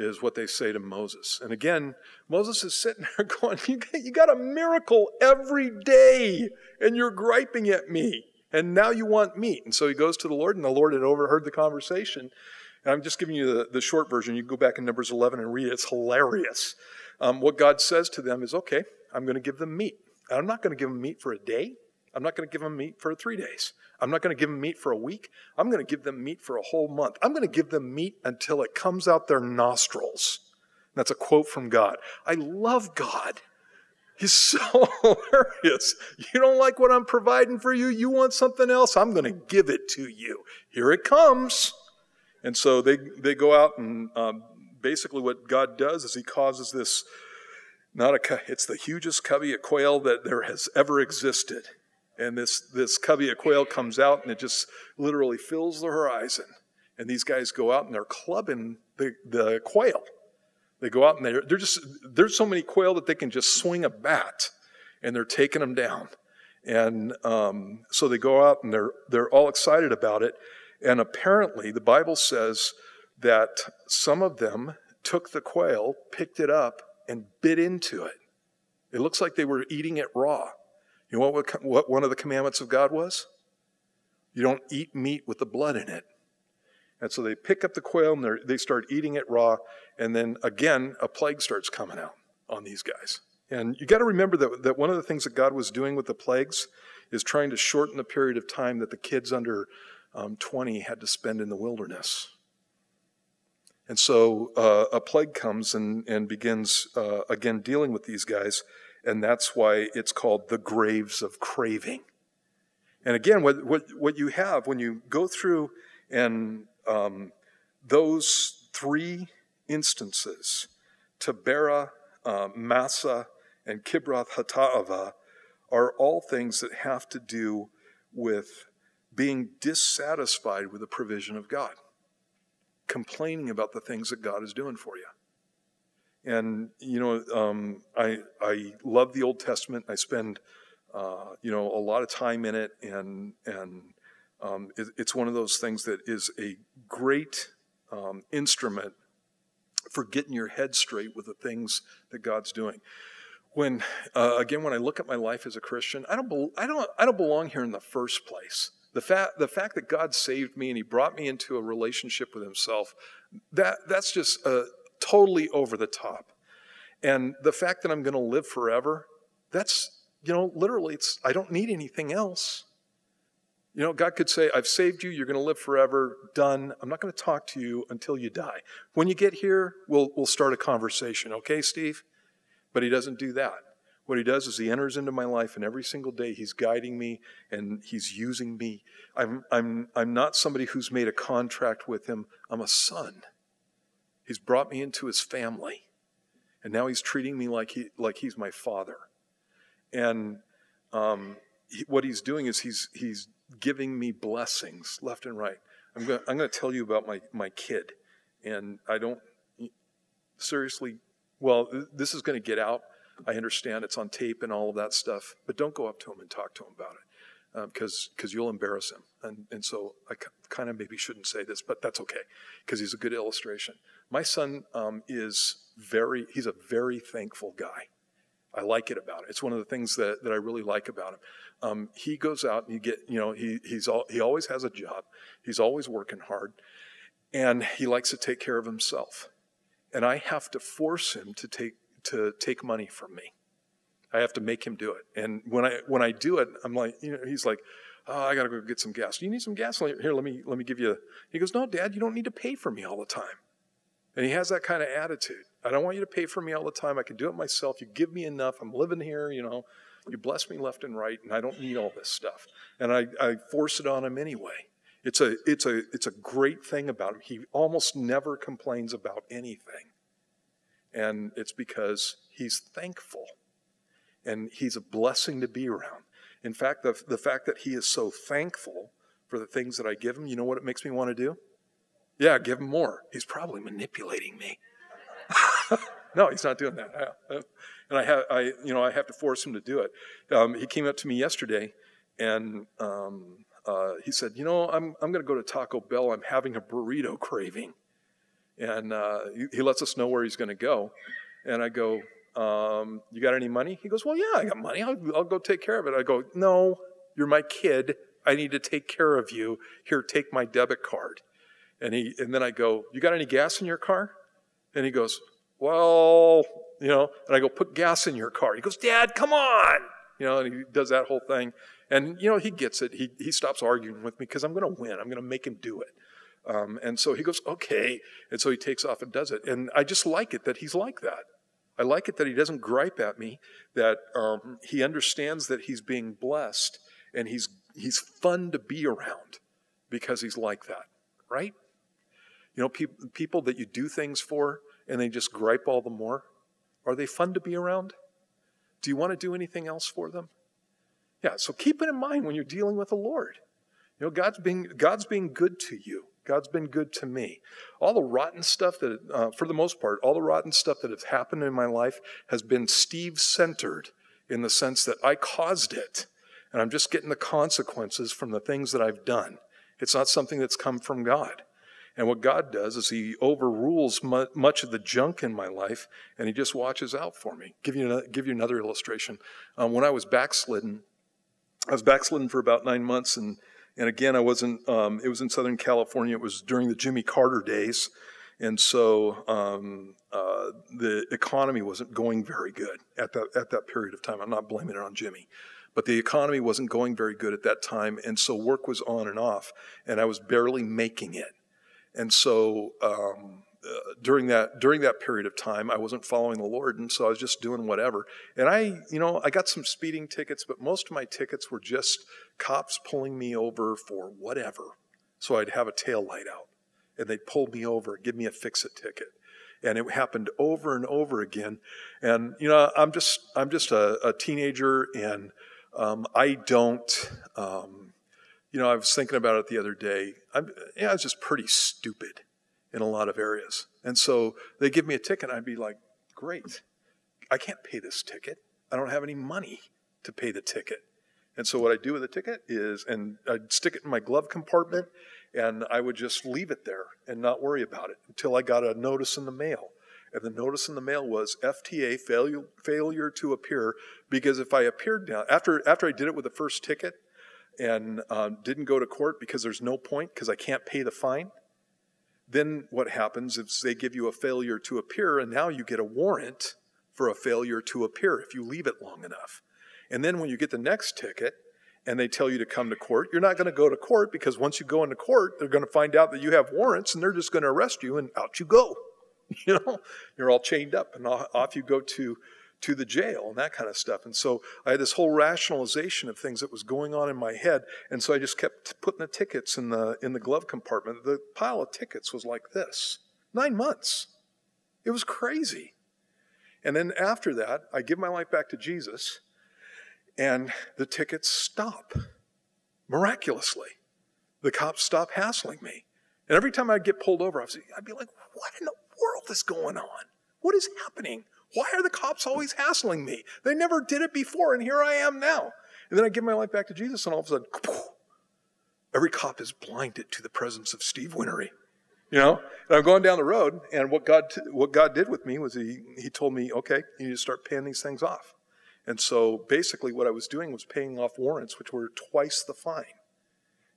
Is what they say to Moses. And again, Moses is sitting there going, you got, you got a miracle every day, and you're griping at me. And now you want meat. And so he goes to the Lord, and the Lord had overheard the conversation. And I'm just giving you the, the short version. You go back in Numbers 11 and read it. It's hilarious. Um, what God says to them is, okay, I'm going to give them meat. And I'm not going to give them meat for a day. I'm not going to give them meat for three days. I'm not going to give them meat for a week. I'm going to give them meat for a whole month. I'm going to give them meat until it comes out their nostrils. That's a quote from God. I love God. He's so hilarious. You don't like what I'm providing for you? You want something else? I'm going to give it to you. Here it comes. And so they, they go out and um, basically what God does is he causes this, not a, it's the hugest covey of quail that there has ever existed. And this, this covey of quail comes out and it just literally fills the horizon. And these guys go out and they're clubbing the, the quail. They go out and they're, they're just, there's so many quail that they can just swing a bat and they're taking them down. And um, so they go out and they're, they're all excited about it. And apparently, the Bible says that some of them took the quail, picked it up, and bit into it. It looks like they were eating it raw. You know what, what one of the commandments of God was? You don't eat meat with the blood in it. And so they pick up the quail and they start eating it raw. And then again, a plague starts coming out on these guys. And you got to remember that, that one of the things that God was doing with the plagues is trying to shorten the period of time that the kids under um, 20 had to spend in the wilderness. And so uh, a plague comes and, and begins uh, again dealing with these guys, and that's why it's called the graves of craving. And again, what, what, what you have when you go through and um, those three instances, Taberah, uh, Massah, and Kibroth Hattaavah, are all things that have to do with being dissatisfied with the provision of God, complaining about the things that God is doing for you. And you know, um, I I love the Old Testament. I spend uh, you know a lot of time in it, and and um, it, it's one of those things that is a great um, instrument for getting your head straight with the things that God's doing. When uh, again, when I look at my life as a Christian, I don't, be- I don't, I don't belong here in the first place. The fact, the fact that God saved me and He brought me into a relationship with Himself, that that's just uh, totally over the top. And the fact that I'm going to live forever, that's you know, literally, it's I don't need anything else. You know, God could say, I've saved you, you're going to live forever, done. I'm not going to talk to you until you die. When you get here, we'll, we'll start a conversation, okay, Steve? But He doesn't do that. What He does is He enters into my life, and every single day He's guiding me and He's using me. I'm, I'm, I'm not somebody who's made a contract with Him, I'm a son. He's brought me into His family, and now He's treating me like, he, like He's my father. And um, he, what He's doing is He's, he's giving me blessings left and right. I'm going I'm to tell you about my, my kid. And I don't, seriously, well, this is going to get out. I understand it's on tape and all of that stuff, but don't go up to him and talk to him about it because um, because you'll embarrass him. And, and so I kind of maybe shouldn't say this, but that's okay because he's a good illustration. My son um, is very, he's a very thankful guy. I like it about it. It's one of the things that, that I really like about him. Um, he goes out and you get, you know, he, he's all, he always has a job. He's always working hard and he likes to take care of himself. And I have to force him to take, to take money from me. I have to make him do it. And when I, when I do it, I'm like, you know, he's like, oh, I got to go get some gas. Do you need some gas? Here, let me, let me give you. He goes, no, dad, you don't need to pay for me all the time. And he has that kind of attitude. I don't want you to pay for me all the time. I can do it myself. You give me enough. I'm living here, you know. You bless me left and right, and I don't need all this stuff. And I, I force it on him anyway. It's a, it's, a, it's a great thing about him. He almost never complains about anything. And it's because he's thankful. And he's a blessing to be around. In fact, the, the fact that he is so thankful for the things that I give him, you know what it makes me want to do? Yeah, give him more. He's probably manipulating me. no, he's not doing that. And I have, I, you know, I have to force him to do it. Um, he came up to me yesterday, and um, uh, he said, "You know, I'm I'm going to go to Taco Bell. I'm having a burrito craving." And uh, he, lets us know where he's going to go. And I go, um, "You got any money?" He goes, "Well, yeah, I got money. I'll, I'll go take care of it." I go, "No, you're my kid. I need to take care of you. Here, take my debit card." And he, and then I go, "You got any gas in your car?" And he goes, well, you know, and I go, put gas in your car. He goes, Dad, come on. You know, and he does that whole thing. And, you know, he gets it. He, he stops arguing with me because I'm going to win. I'm going to make him do it. Um, and so he goes, okay. And so he takes off and does it. And I just like it that he's like that. I like it that he doesn't gripe at me, that um, he understands that he's being blessed and he's, he's fun to be around because he's like that, right? You know, pe- people that you do things for and they just gripe all the more? Are they fun to be around? Do you want to do anything else for them? Yeah, so keep it in mind when you're dealing with the Lord. You know, God's being, God's being good to you. God's been good to me. All the rotten stuff that, uh, for the most part, all the rotten stuff that has happened in my life has been Steve centered in the sense that I caused it. And I'm just getting the consequences from the things that I've done. It's not something that's come from God. And what God does is He overrules much of the junk in my life, and He just watches out for me. Give you another, give you another illustration. Um, when I was backslidden, I was backslidden for about nine months, and and again, I wasn't. Um, it was in Southern California. It was during the Jimmy Carter days, and so um, uh, the economy wasn't going very good at that at that period of time. I'm not blaming it on Jimmy, but the economy wasn't going very good at that time, and so work was on and off, and I was barely making it. And so um, uh, during that during that period of time, I wasn't following the Lord, and so I was just doing whatever. And I, you know, I got some speeding tickets, but most of my tickets were just cops pulling me over for whatever. So I'd have a tail light out, and they'd pull me over, and give me a fix-it ticket, and it happened over and over again. And you know, I'm just I'm just a, a teenager, and um, I don't. Um, you know, I was thinking about it the other day. I'm, yeah, I was just pretty stupid in a lot of areas. And so they give me a ticket, I'd be like, great. I can't pay this ticket. I don't have any money to pay the ticket. And so what I do with the ticket is, and I'd stick it in my glove compartment, and I would just leave it there and not worry about it until I got a notice in the mail. And the notice in the mail was FTA, failure, failure to appear, because if I appeared now, after, after I did it with the first ticket and um, didn't go to court because there's no point because I can't pay the fine, then what happens is they give you a failure to appear, and now you get a warrant for a failure to appear if you leave it long enough. And then when you get the next ticket, and they tell you to come to court, you're not going to go to court because once you go into court, they're going to find out that you have warrants and they're just going to arrest you and out you go. You know, you're all chained up and off you go to to the jail and that kind of stuff. And so I had this whole rationalization of things that was going on in my head, and so I just kept putting the tickets in the in the glove compartment. The pile of tickets was like this. 9 months. It was crazy. And then after that, I give my life back to Jesus and the tickets stop miraculously. The cops stop hassling me. And every time I'd get pulled over, I'd be like, what in the world is going on? What is happening? Why are the cops always hassling me? They never did it before, and here I am now. And then I give my life back to Jesus, and all of a sudden, every cop is blinded to the presence of Steve Whinery. You know, and I'm going down the road, and what God what God did with me was He He told me, okay, you need to start paying these things off. And so basically, what I was doing was paying off warrants, which were twice the fine.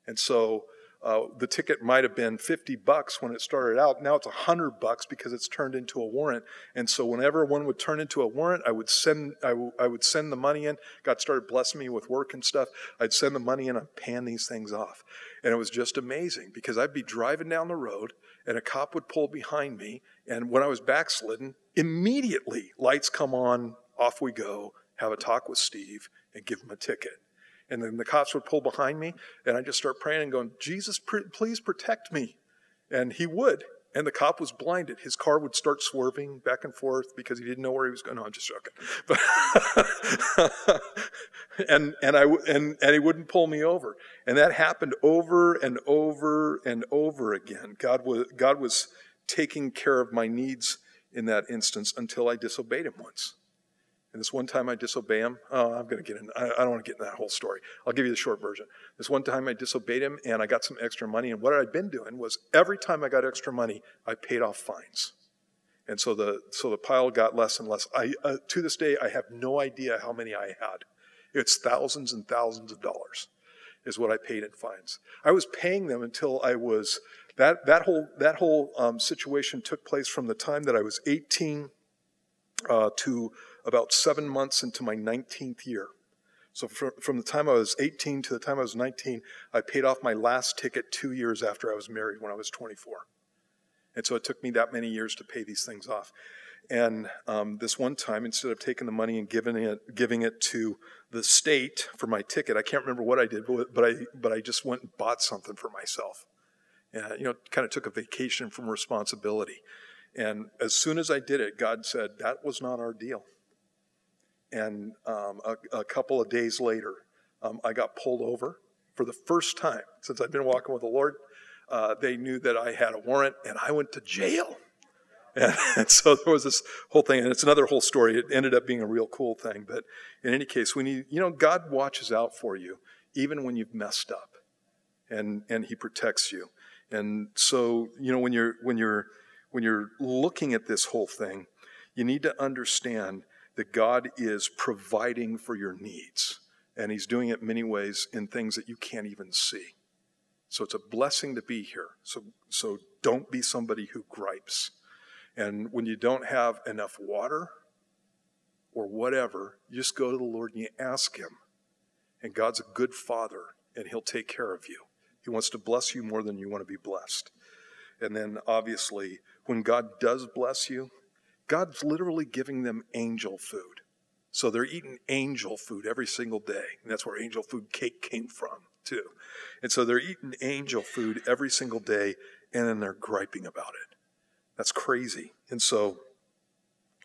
And so uh, the ticket might have been 50 bucks when it started out. Now it's 100 bucks because it's turned into a warrant. And so whenever one would turn into a warrant, I would send I, w- I would send the money in. God started blessing me with work and stuff. I'd send the money in and pan these things off. And it was just amazing because I'd be driving down the road and a cop would pull behind me. And when I was backslidden, immediately lights come on, off we go have a talk with Steve, and give him a ticket. And then the cops would pull behind me, and I'd just start praying and going, Jesus, please protect me. And he would. And the cop was blinded. His car would start swerving back and forth because he didn't know where he was going. No, I'm just joking. But and and I and and he wouldn't pull me over. And that happened over and over and over again. God was God was taking care of my needs in that instance until I disobeyed him once. And this one time I disobey him. Oh, I'm going to get in. I, don't want to get in that whole story. I'll give you the short version. This one time I disobeyed him and I got some extra money. And what I'd been doing was every time I got extra money, I paid off fines. And so the, so the pile got less and less. I, uh, to this day, I have no idea how many I had. It's thousands and thousands of dollars is what I paid in fines. I was paying them until I was, that, that whole, that whole um, situation took place from the time that I was 18 uh, to about seven months into my 19th year. So from, from the time I was 18 to the time I was 19, I paid off my last ticket two years after I was married when I was 24. And so it took me that many years to pay these things off. And um, this one time, instead of taking the money and giving it, giving it to the state for my ticket, I can't remember what I did, but, but I, but I just went and bought something for myself. And, you know, kind of took a vacation from responsibility. And as soon as I did it, God said, that was not our deal. And um, a, a, couple of days later, um, I got pulled over for the first time since I've been walking with the Lord. Uh, they knew that I had a warrant and I went to jail. And, and, so there was this whole thing, and it's another whole story. It ended up being a real cool thing. But in any case, we need, you know, God watches out for you even when you've messed up, and and He protects you. And so, you know, when you're when you're when you're looking at this whole thing, you need to understand that God is providing for your needs. And He's doing it many ways in things that you can't even see. So it's a blessing to be here. So, so don't be somebody who gripes. And when you don't have enough water or whatever, you just go to the Lord and you ask Him. And God's a good Father, and He'll take care of you. He wants to bless you more than you want to be blessed. And then, obviously, when God does bless you, God's literally giving them angel food. So they're eating angel food every single day. And that's where angel food cake came from, too. And so they're eating angel food every single day, and then they're griping about it. That's crazy. And so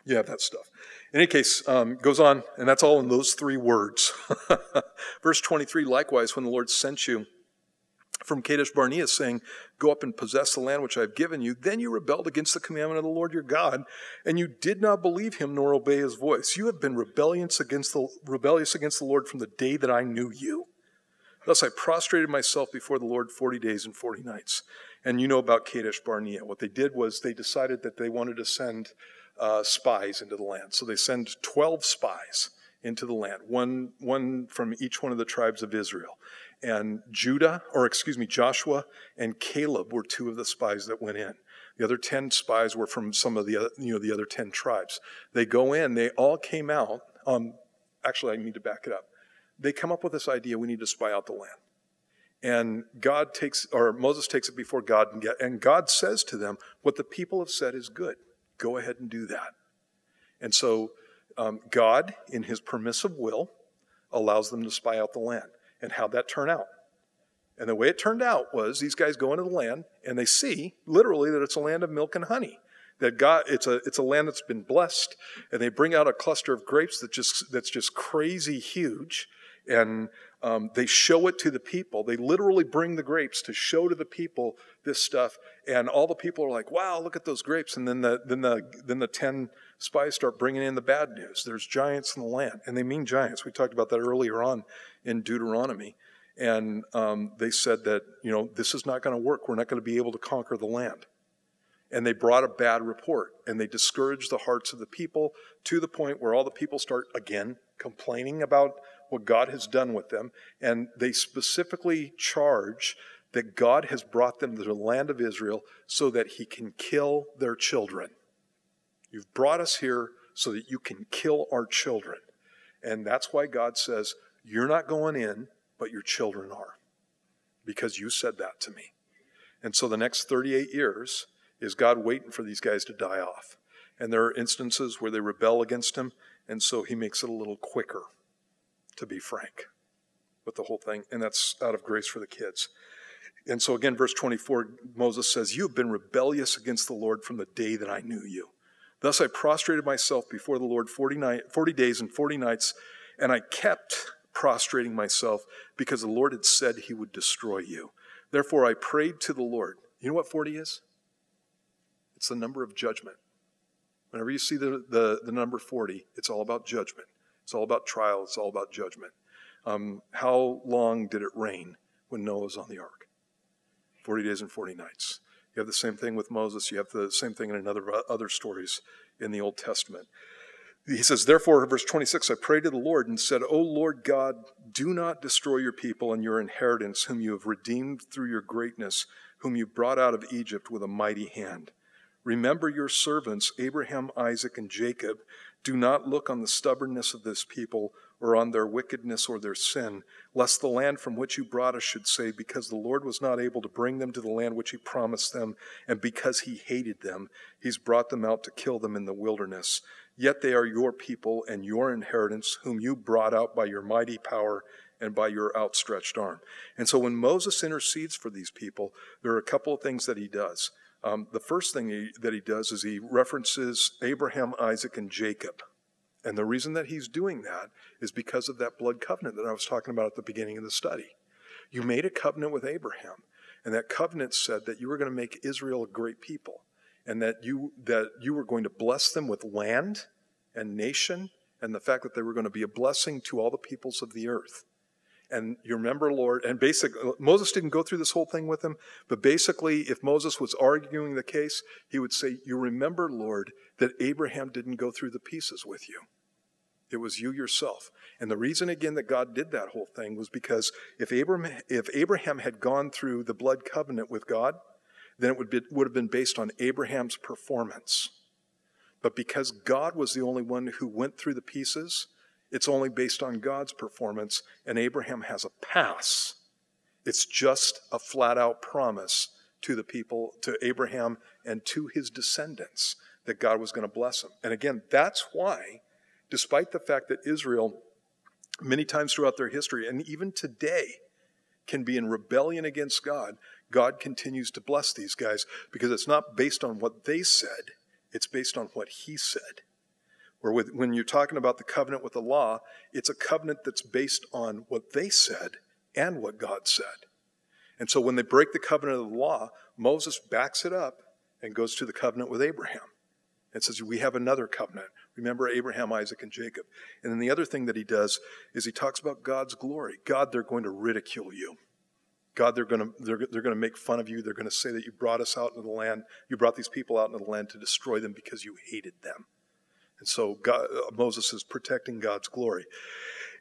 you have that stuff. In any case, um, goes on, and that's all in those three words. Verse 23 likewise, when the Lord sent you, from Kadesh Barnea saying, Go up and possess the land which I have given you. Then you rebelled against the commandment of the Lord your God, and you did not believe him nor obey his voice. You have been rebellious against the, rebellious against the Lord from the day that I knew you. Thus I prostrated myself before the Lord 40 days and 40 nights. And you know about Kadesh Barnea. What they did was they decided that they wanted to send uh, spies into the land. So they send 12 spies into the land, one, one from each one of the tribes of Israel. And Judah, or excuse me, Joshua and Caleb were two of the spies that went in. The other 10 spies were from some of the other, you know, the other 10 tribes. They go in, they all came out. Um, actually, I need to back it up. They come up with this idea we need to spy out the land. And God takes, or Moses takes it before God, and, get, and God says to them, What the people have said is good. Go ahead and do that. And so um, God, in his permissive will, allows them to spy out the land. And how'd that turn out? And the way it turned out was these guys go into the land and they see literally that it's a land of milk and honey. That God, it's a it's a land that's been blessed, and they bring out a cluster of grapes that just that's just crazy huge, and um, they show it to the people. They literally bring the grapes to show to the people this stuff, and all the people are like, "Wow, look at those grapes!" And then the then the then the ten spies start bringing in the bad news. There's giants in the land, and they mean giants. We talked about that earlier on in Deuteronomy, and um, they said that you know this is not going to work. We're not going to be able to conquer the land. And they brought a bad report, and they discouraged the hearts of the people to the point where all the people start again complaining about what God has done with them, and they specifically charge that God has brought them to the land of Israel so that he can kill their children. You've brought us here so that you can kill our children. And that's why God says, You're not going in, but your children are, because you said that to me. And so the next 38 years is God waiting for these guys to die off. And there are instances where they rebel against him, and so he makes it a little quicker, to be frank, with the whole thing. And that's out of grace for the kids. And so again, verse 24, Moses says, You have been rebellious against the Lord from the day that I knew you. Thus I prostrated myself before the Lord 40, night, 40 days and 40 nights, and I kept prostrating myself because the Lord had said he would destroy you. Therefore I prayed to the Lord. You know what 40 is? It's the number of judgment. Whenever you see the, the, the number 40, it's all about judgment. It's all about trial. It's all about judgment. Um, how long did it rain when Noah was on the ark? 40 days and 40 nights. You have the same thing with Moses. You have the same thing in another other stories in the Old Testament. He says, Therefore, verse 26, I prayed to the Lord and said, O Lord God, do not destroy your people and your inheritance, whom you have redeemed through your greatness, whom you brought out of Egypt with a mighty hand. Remember your servants, Abraham, Isaac, and Jacob. Do not look on the stubbornness of this people or on their wickedness or their sin, lest the land from which you brought us should say, Because the Lord was not able to bring them to the land which he promised them, and because he hated them, he's brought them out to kill them in the wilderness. Yet they are your people and your inheritance, whom you brought out by your mighty power and by your outstretched arm. And so when Moses intercedes for these people, there are a couple of things that he does. Um, the first thing he, that he does is he references Abraham, Isaac, and Jacob. And the reason that he's doing that is because of that blood covenant that I was talking about at the beginning of the study. You made a covenant with Abraham, and that covenant said that you were going to make Israel a great people, and that you that you were going to bless them with land and nation, and the fact that they were going to be a blessing to all the peoples of the earth. And you remember, Lord, and basically, Moses didn't go through this whole thing with him, but basically, if Moses was arguing the case, he would say, You remember, Lord, that Abraham didn't go through the pieces with you. It was you yourself. And the reason, again, that God did that whole thing was because if Abraham, if Abraham had gone through the blood covenant with God, then it would, be, would have been based on Abraham's performance. But because God was the only one who went through the pieces, it's only based on God's performance, and Abraham has a pass. It's just a flat out promise to the people, to Abraham and to his descendants, that God was going to bless him. And again, that's why despite the fact that Israel, many times throughout their history, and even today, can be in rebellion against God, God continues to bless these guys because it's not based on what they said, it's based on what He said. Where with, when you're talking about the covenant with the law, it's a covenant that's based on what they said and what God said. And so when they break the covenant of the law, Moses backs it up and goes to the covenant with Abraham and says, We have another covenant. Remember Abraham, Isaac, and Jacob. And then the other thing that he does is he talks about God's glory. God, they're going to ridicule you. God, they're going to they're, they're going to make fun of you. They're going to say that you brought us out into the land. You brought these people out into the land to destroy them because you hated them. And so God, uh, Moses is protecting God's glory.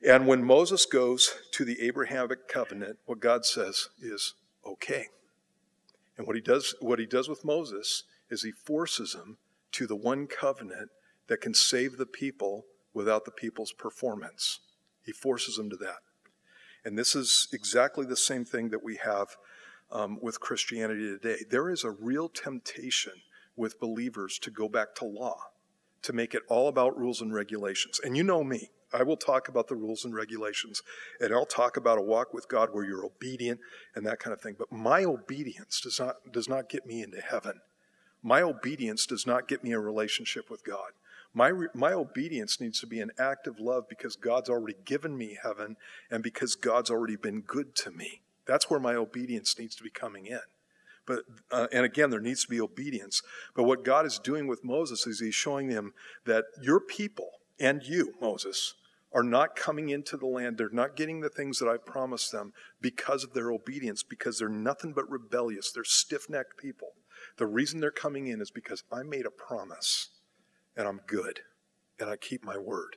And when Moses goes to the Abrahamic covenant, what God says is okay. And what he does, what he does with Moses is he forces him to the one covenant that can save the people without the people's performance. He forces them to that. And this is exactly the same thing that we have um, with Christianity today. There is a real temptation with believers to go back to law, to make it all about rules and regulations. And you know me. I will talk about the rules and regulations, and I'll talk about a walk with God where you're obedient and that kind of thing. But my obedience does not, does not get me into heaven. My obedience does not get me a relationship with God. My, my obedience needs to be an act of love because God's already given me heaven and because God's already been good to me. That's where my obedience needs to be coming in. But, uh, and again, there needs to be obedience. But what God is doing with Moses is he's showing them that your people and you, Moses, are not coming into the land. They're not getting the things that I promised them because of their obedience, because they're nothing but rebellious. They're stiff necked people. The reason they're coming in is because I made a promise and I'm good and I keep my word.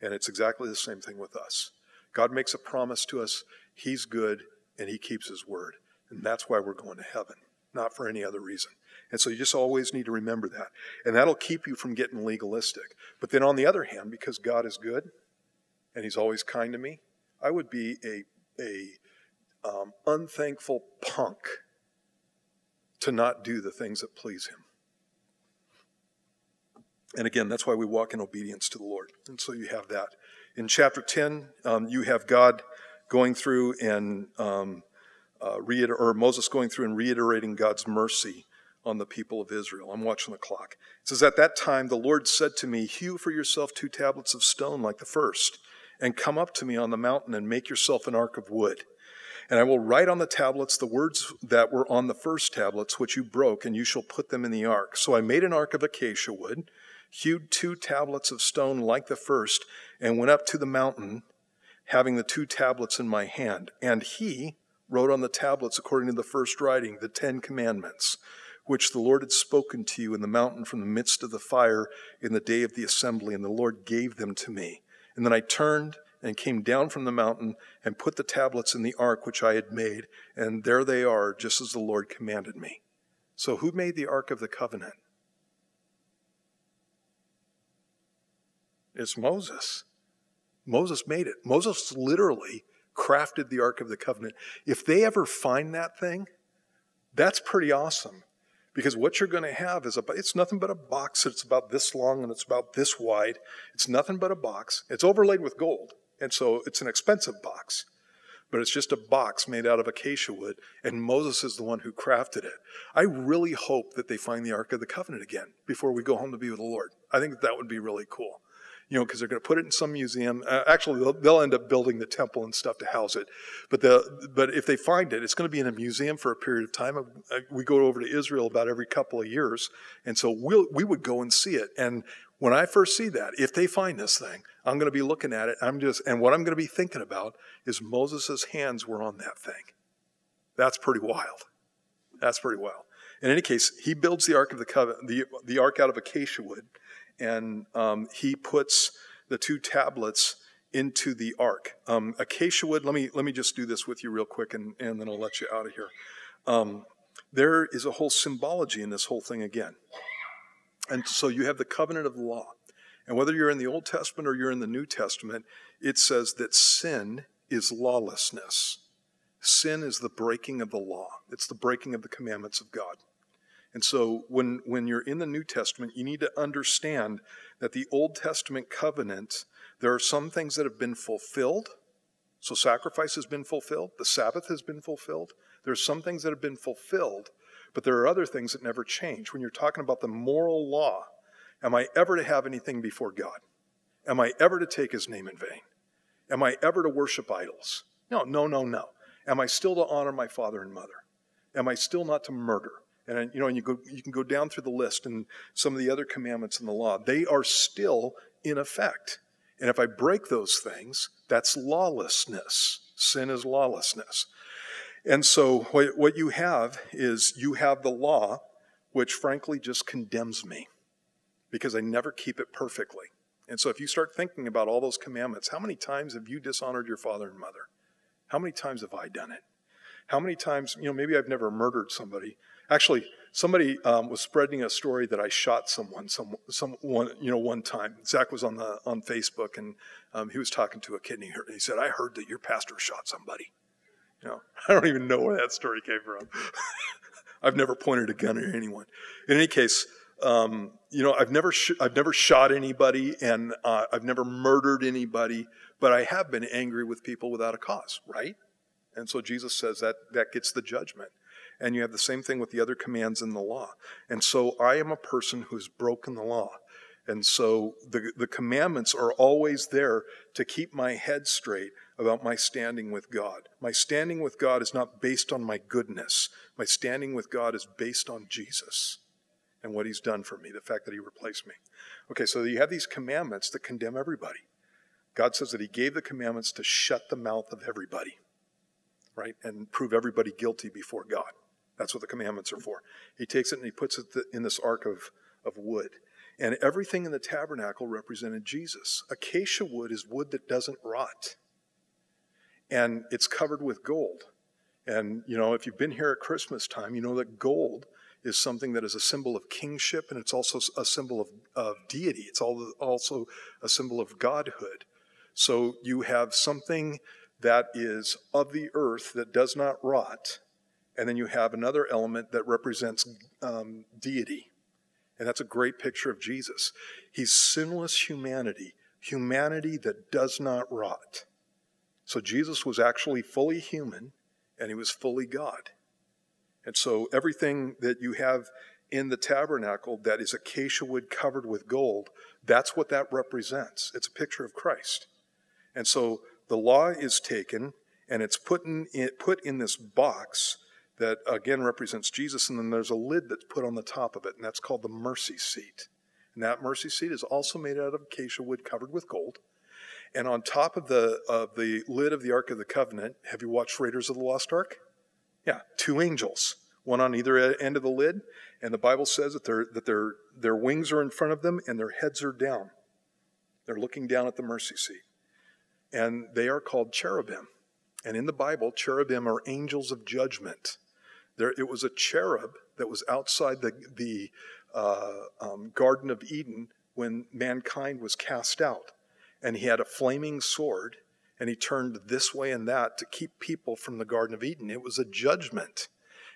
And it's exactly the same thing with us. God makes a promise to us, He's good, and He keeps His word. And that's why we're going to heaven, not for any other reason. And so you just always need to remember that. And that'll keep you from getting legalistic. But then on the other hand, because God is good and He's always kind to me, I would be a, a um, unthankful punk to not do the things that please Him. And again, that's why we walk in obedience to the Lord. And so you have that. In chapter 10, um, you have God going through and um, uh, reiter- or Moses going through and reiterating God's mercy on the people of Israel. I'm watching the clock. It says, At that time the Lord said to me, Hew for yourself two tablets of stone like the first, and come up to me on the mountain and make yourself an ark of wood. And I will write on the tablets the words that were on the first tablets, which you broke, and you shall put them in the ark. So I made an ark of acacia wood hewed two tablets of stone like the first, and went up to the mountain, having the two tablets in my hand. And he wrote on the tablets, according to the first writing, the Ten Commandments, which the Lord had spoken to you in the mountain from the midst of the fire in the day of the assembly, and the Lord gave them to me. And then I turned and came down from the mountain and put the tablets in the ark which I had made, and there they are, just as the Lord commanded me. So, who made the ark of the covenant? It's Moses. Moses made it. Moses literally crafted the Ark of the Covenant. If they ever find that thing, that's pretty awesome. Because what you're going to have is a, it's nothing but a box that's about this long and it's about this wide. It's nothing but a box. It's overlaid with gold. And so it's an expensive box. But it's just a box made out of acacia wood, and Moses is the one who crafted it. I really hope that they find the Ark of the Covenant again before we go home to be with the Lord. I think that, that would be really cool you know, because they're going to put it in some museum. Uh, actually, they'll, they'll, end up building the temple and stuff to house it. But the but if they find it, it's going to be in a museum for a period of time. Uh, we go over to Israel about every couple of years, and so we'll we would go and see it. And when I first see that, if they find this thing, I'm going to be looking at it. I'm just and what I'm going to be thinking about is Moses' hands were on that thing. That's pretty wild. That's pretty wild. In any case, he builds the ark of the covenant, the, the ark out of acacia wood and um, he puts the two tablets into the ark. Um, acacia wood, let me, let me just do this with you real quick and, and then I'll let you out of here. Um, there is a whole symbology in this whole thing again. And so you have the covenant of the law. And whether you're in the Old Testament or you're in the New Testament, it says that sin is lawlessness. Sin is the breaking of the law, it's the breaking of the commandments of God. And so when, when you're in the New Testament, you need to understand that the Old Testament covenant, there are some things that have been fulfilled. So sacrifice has been fulfilled, the Sabbath has been fulfilled. There are some things that have been fulfilled, but there are other things that never change. When you're talking about the moral law, am I ever to have anything before God? Am I ever to take his name in vain? Am I ever to worship idols? No, no, no, no. Am I still to honor my father and mother? Am I still not to murder? And uh, you know, and you go, you can go down through the list and some of the other commandments in the law. They are still in effect. And if I break those things, that's lawlessness. Sin is lawlessness. And so what, what you have is you have the law, which frankly just condemns me because I never keep it perfectly. And so if you start thinking about all those commandments, how many times have you dishonored your father and mother? How many times have I done it? How many times, you know, maybe I've never murdered somebody. Actually, somebody um, was spreading a story that I shot someone, some, someone, you know, one time. Zach was on the on Facebook and um, he was talking to a kid and he, heard, he said, "I heard that your pastor shot somebody." You know, I don't even know where that story came from. I've never pointed a gun at anyone. In any case, um, you know, I've never sh- I've never shot anybody and uh, I've never murdered anybody, but I have been angry with people without a cause, right? And so Jesus says that that gets the judgment. And you have the same thing with the other commands in the law. And so I am a person who's broken the law. And so the, the commandments are always there to keep my head straight about my standing with God. My standing with God is not based on my goodness. My standing with God is based on Jesus and what he's done for me, the fact that he replaced me. Okay, so you have these commandments that condemn everybody. God says that he gave the commandments to shut the mouth of everybody, right? And prove everybody guilty before God. That's what the commandments are for. He takes it and he puts it in this ark of, of wood. And everything in the tabernacle represented Jesus. Acacia wood is wood that doesn't rot and it's covered with gold. And, you know, if you've been here at Christmas time, you know that gold is something that is a symbol of kingship and it's also a symbol of, of deity. It's also a symbol of godhood. So you have something that is of the earth that does not rot, and then you have another element that represents um, deity. And that's a great picture of Jesus. He's sinless humanity, humanity that does not rot. So Jesus was actually fully human and he was fully God. And so everything that you have in the tabernacle that is acacia wood covered with gold, that's what that represents. It's a picture of Christ. And so the law is taken and it's put in, put in this box that again represents Jesus, and then there's a lid that's put on the top of it, and that's called the mercy seat. And that mercy seat is also made out of acacia wood covered with gold. And on top of the, of the lid of the Ark of the Covenant, have you watched Raiders of the Lost Ark? Yeah, two angels, one on either end of the lid. And the Bible says that, they that their, their wings are in front of them and their heads are down. They're looking down at the mercy seat. And they are called cherubim. And in the Bible, cherubim are angels of judgment. There, it was a cherub that was outside the, the uh, um, Garden of Eden when mankind was cast out and he had a flaming sword and he turned this way and that to keep people from the Garden of Eden. It was a judgment.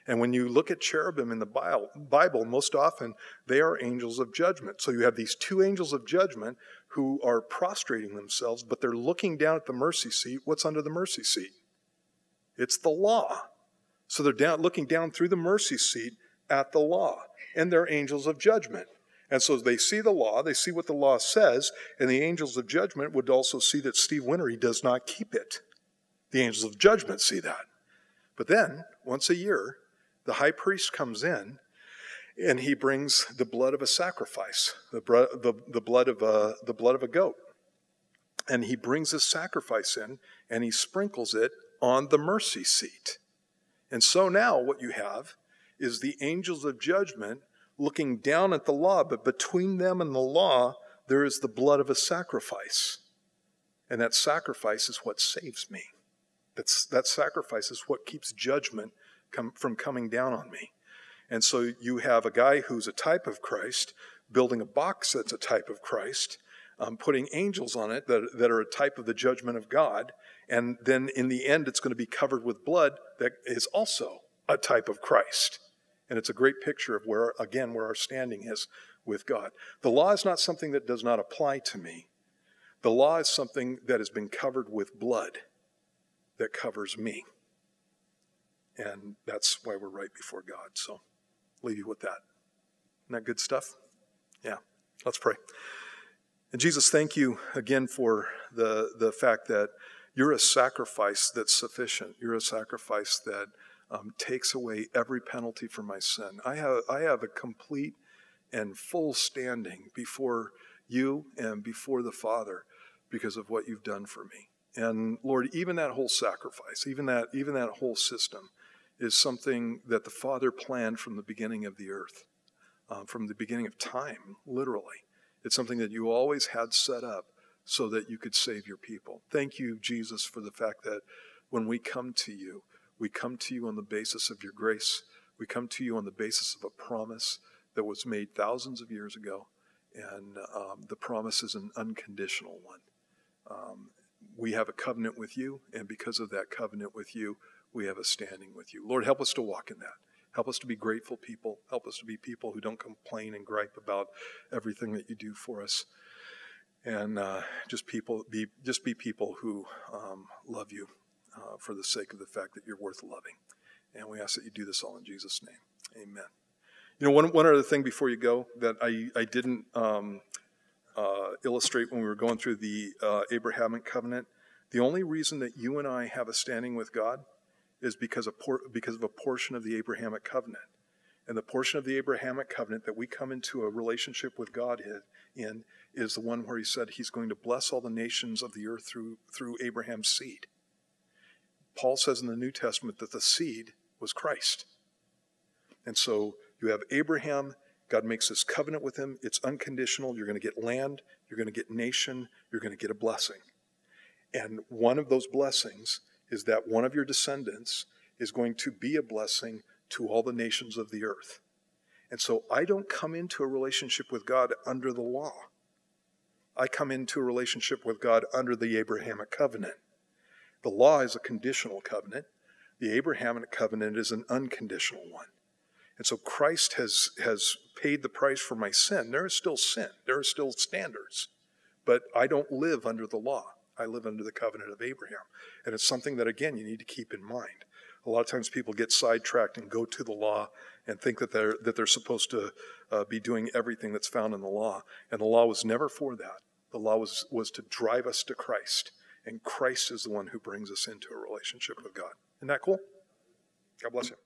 And when you look at cherubim in the Bible, most often they are angels of judgment. So you have these two angels of judgment who are prostrating themselves, but they're looking down at the mercy seat. What's under the mercy seat? It's the law. So they're down, looking down through the mercy seat at the law, and they're angels of judgment. And so they see the law, they see what the law says, and the angels of judgment would also see that Steve Whinery does not keep it. The angels of judgment see that. But then, once a year, the high priest comes in and he brings the blood of a sacrifice, the, the, the, blood, of a, the blood of a goat. And he brings this sacrifice in and he sprinkles it on the mercy seat. And so now what you have is the angels of judgment looking down at the law, but between them and the law, there is the blood of a sacrifice. And that sacrifice is what saves me. That's, that sacrifice is what keeps judgment come, from coming down on me. And so you have a guy who's a type of Christ building a box that's a type of Christ, um, putting angels on it that, that are a type of the judgment of God. And then in the end, it's going to be covered with blood that is also a type of Christ. And it's a great picture of where, again, where our standing is with God. The law is not something that does not apply to me. The law is something that has been covered with blood that covers me. And that's why we're right before God. So leave you with that. Isn't that good stuff? Yeah. Let's pray. And Jesus, thank you again for the, the fact that you're a sacrifice that's sufficient. You're a sacrifice that um, takes away every penalty for my sin. I have, I have a complete and full standing before you and before the Father because of what you've done for me. And Lord, even that whole sacrifice, even that, even that whole system is something that the Father planned from the beginning of the earth, um, from the beginning of time, literally. It's something that you always had set up so that you could save your people. Thank you, Jesus, for the fact that when we come to you, we come to you on the basis of your grace. We come to you on the basis of a promise that was made thousands of years ago. And um, the promise is an unconditional one. Um, we have a covenant with you, and because of that covenant with you, we have a standing with you. Lord, help us to walk in that. Help us to be grateful people. Help us to be people who don't complain and gripe about everything that you do for us. And uh, just people be just be people who um, love you uh, for the sake of the fact that you're worth loving. And we ask that you do this all in Jesus' name. Amen. You know, one, one other thing before you go that I, I didn't um, uh, illustrate when we were going through the uh, Abrahamic covenant. The only reason that you and I have a standing with God is because of, por- because of a portion of the Abrahamic covenant. And the portion of the Abrahamic covenant that we come into a relationship with God in is the one where he said he's going to bless all the nations of the earth through, through Abraham's seed. Paul says in the New Testament that the seed was Christ. And so you have Abraham, God makes this covenant with him. It's unconditional. You're going to get land, you're going to get nation, you're going to get a blessing. And one of those blessings is that one of your descendants is going to be a blessing to all the nations of the earth. And so I don't come into a relationship with God under the law. I come into a relationship with God under the Abrahamic covenant. The law is a conditional covenant, the Abrahamic covenant is an unconditional one. And so Christ has, has paid the price for my sin. There is still sin, there are still standards, but I don't live under the law. I live under the covenant of Abraham. And it's something that, again, you need to keep in mind. A lot of times people get sidetracked and go to the law and think that they're, that they're supposed to uh, be doing everything that's found in the law. And the law was never for that. The law was, was to drive us to Christ. And Christ is the one who brings us into a relationship with God. Isn't that cool? God bless you.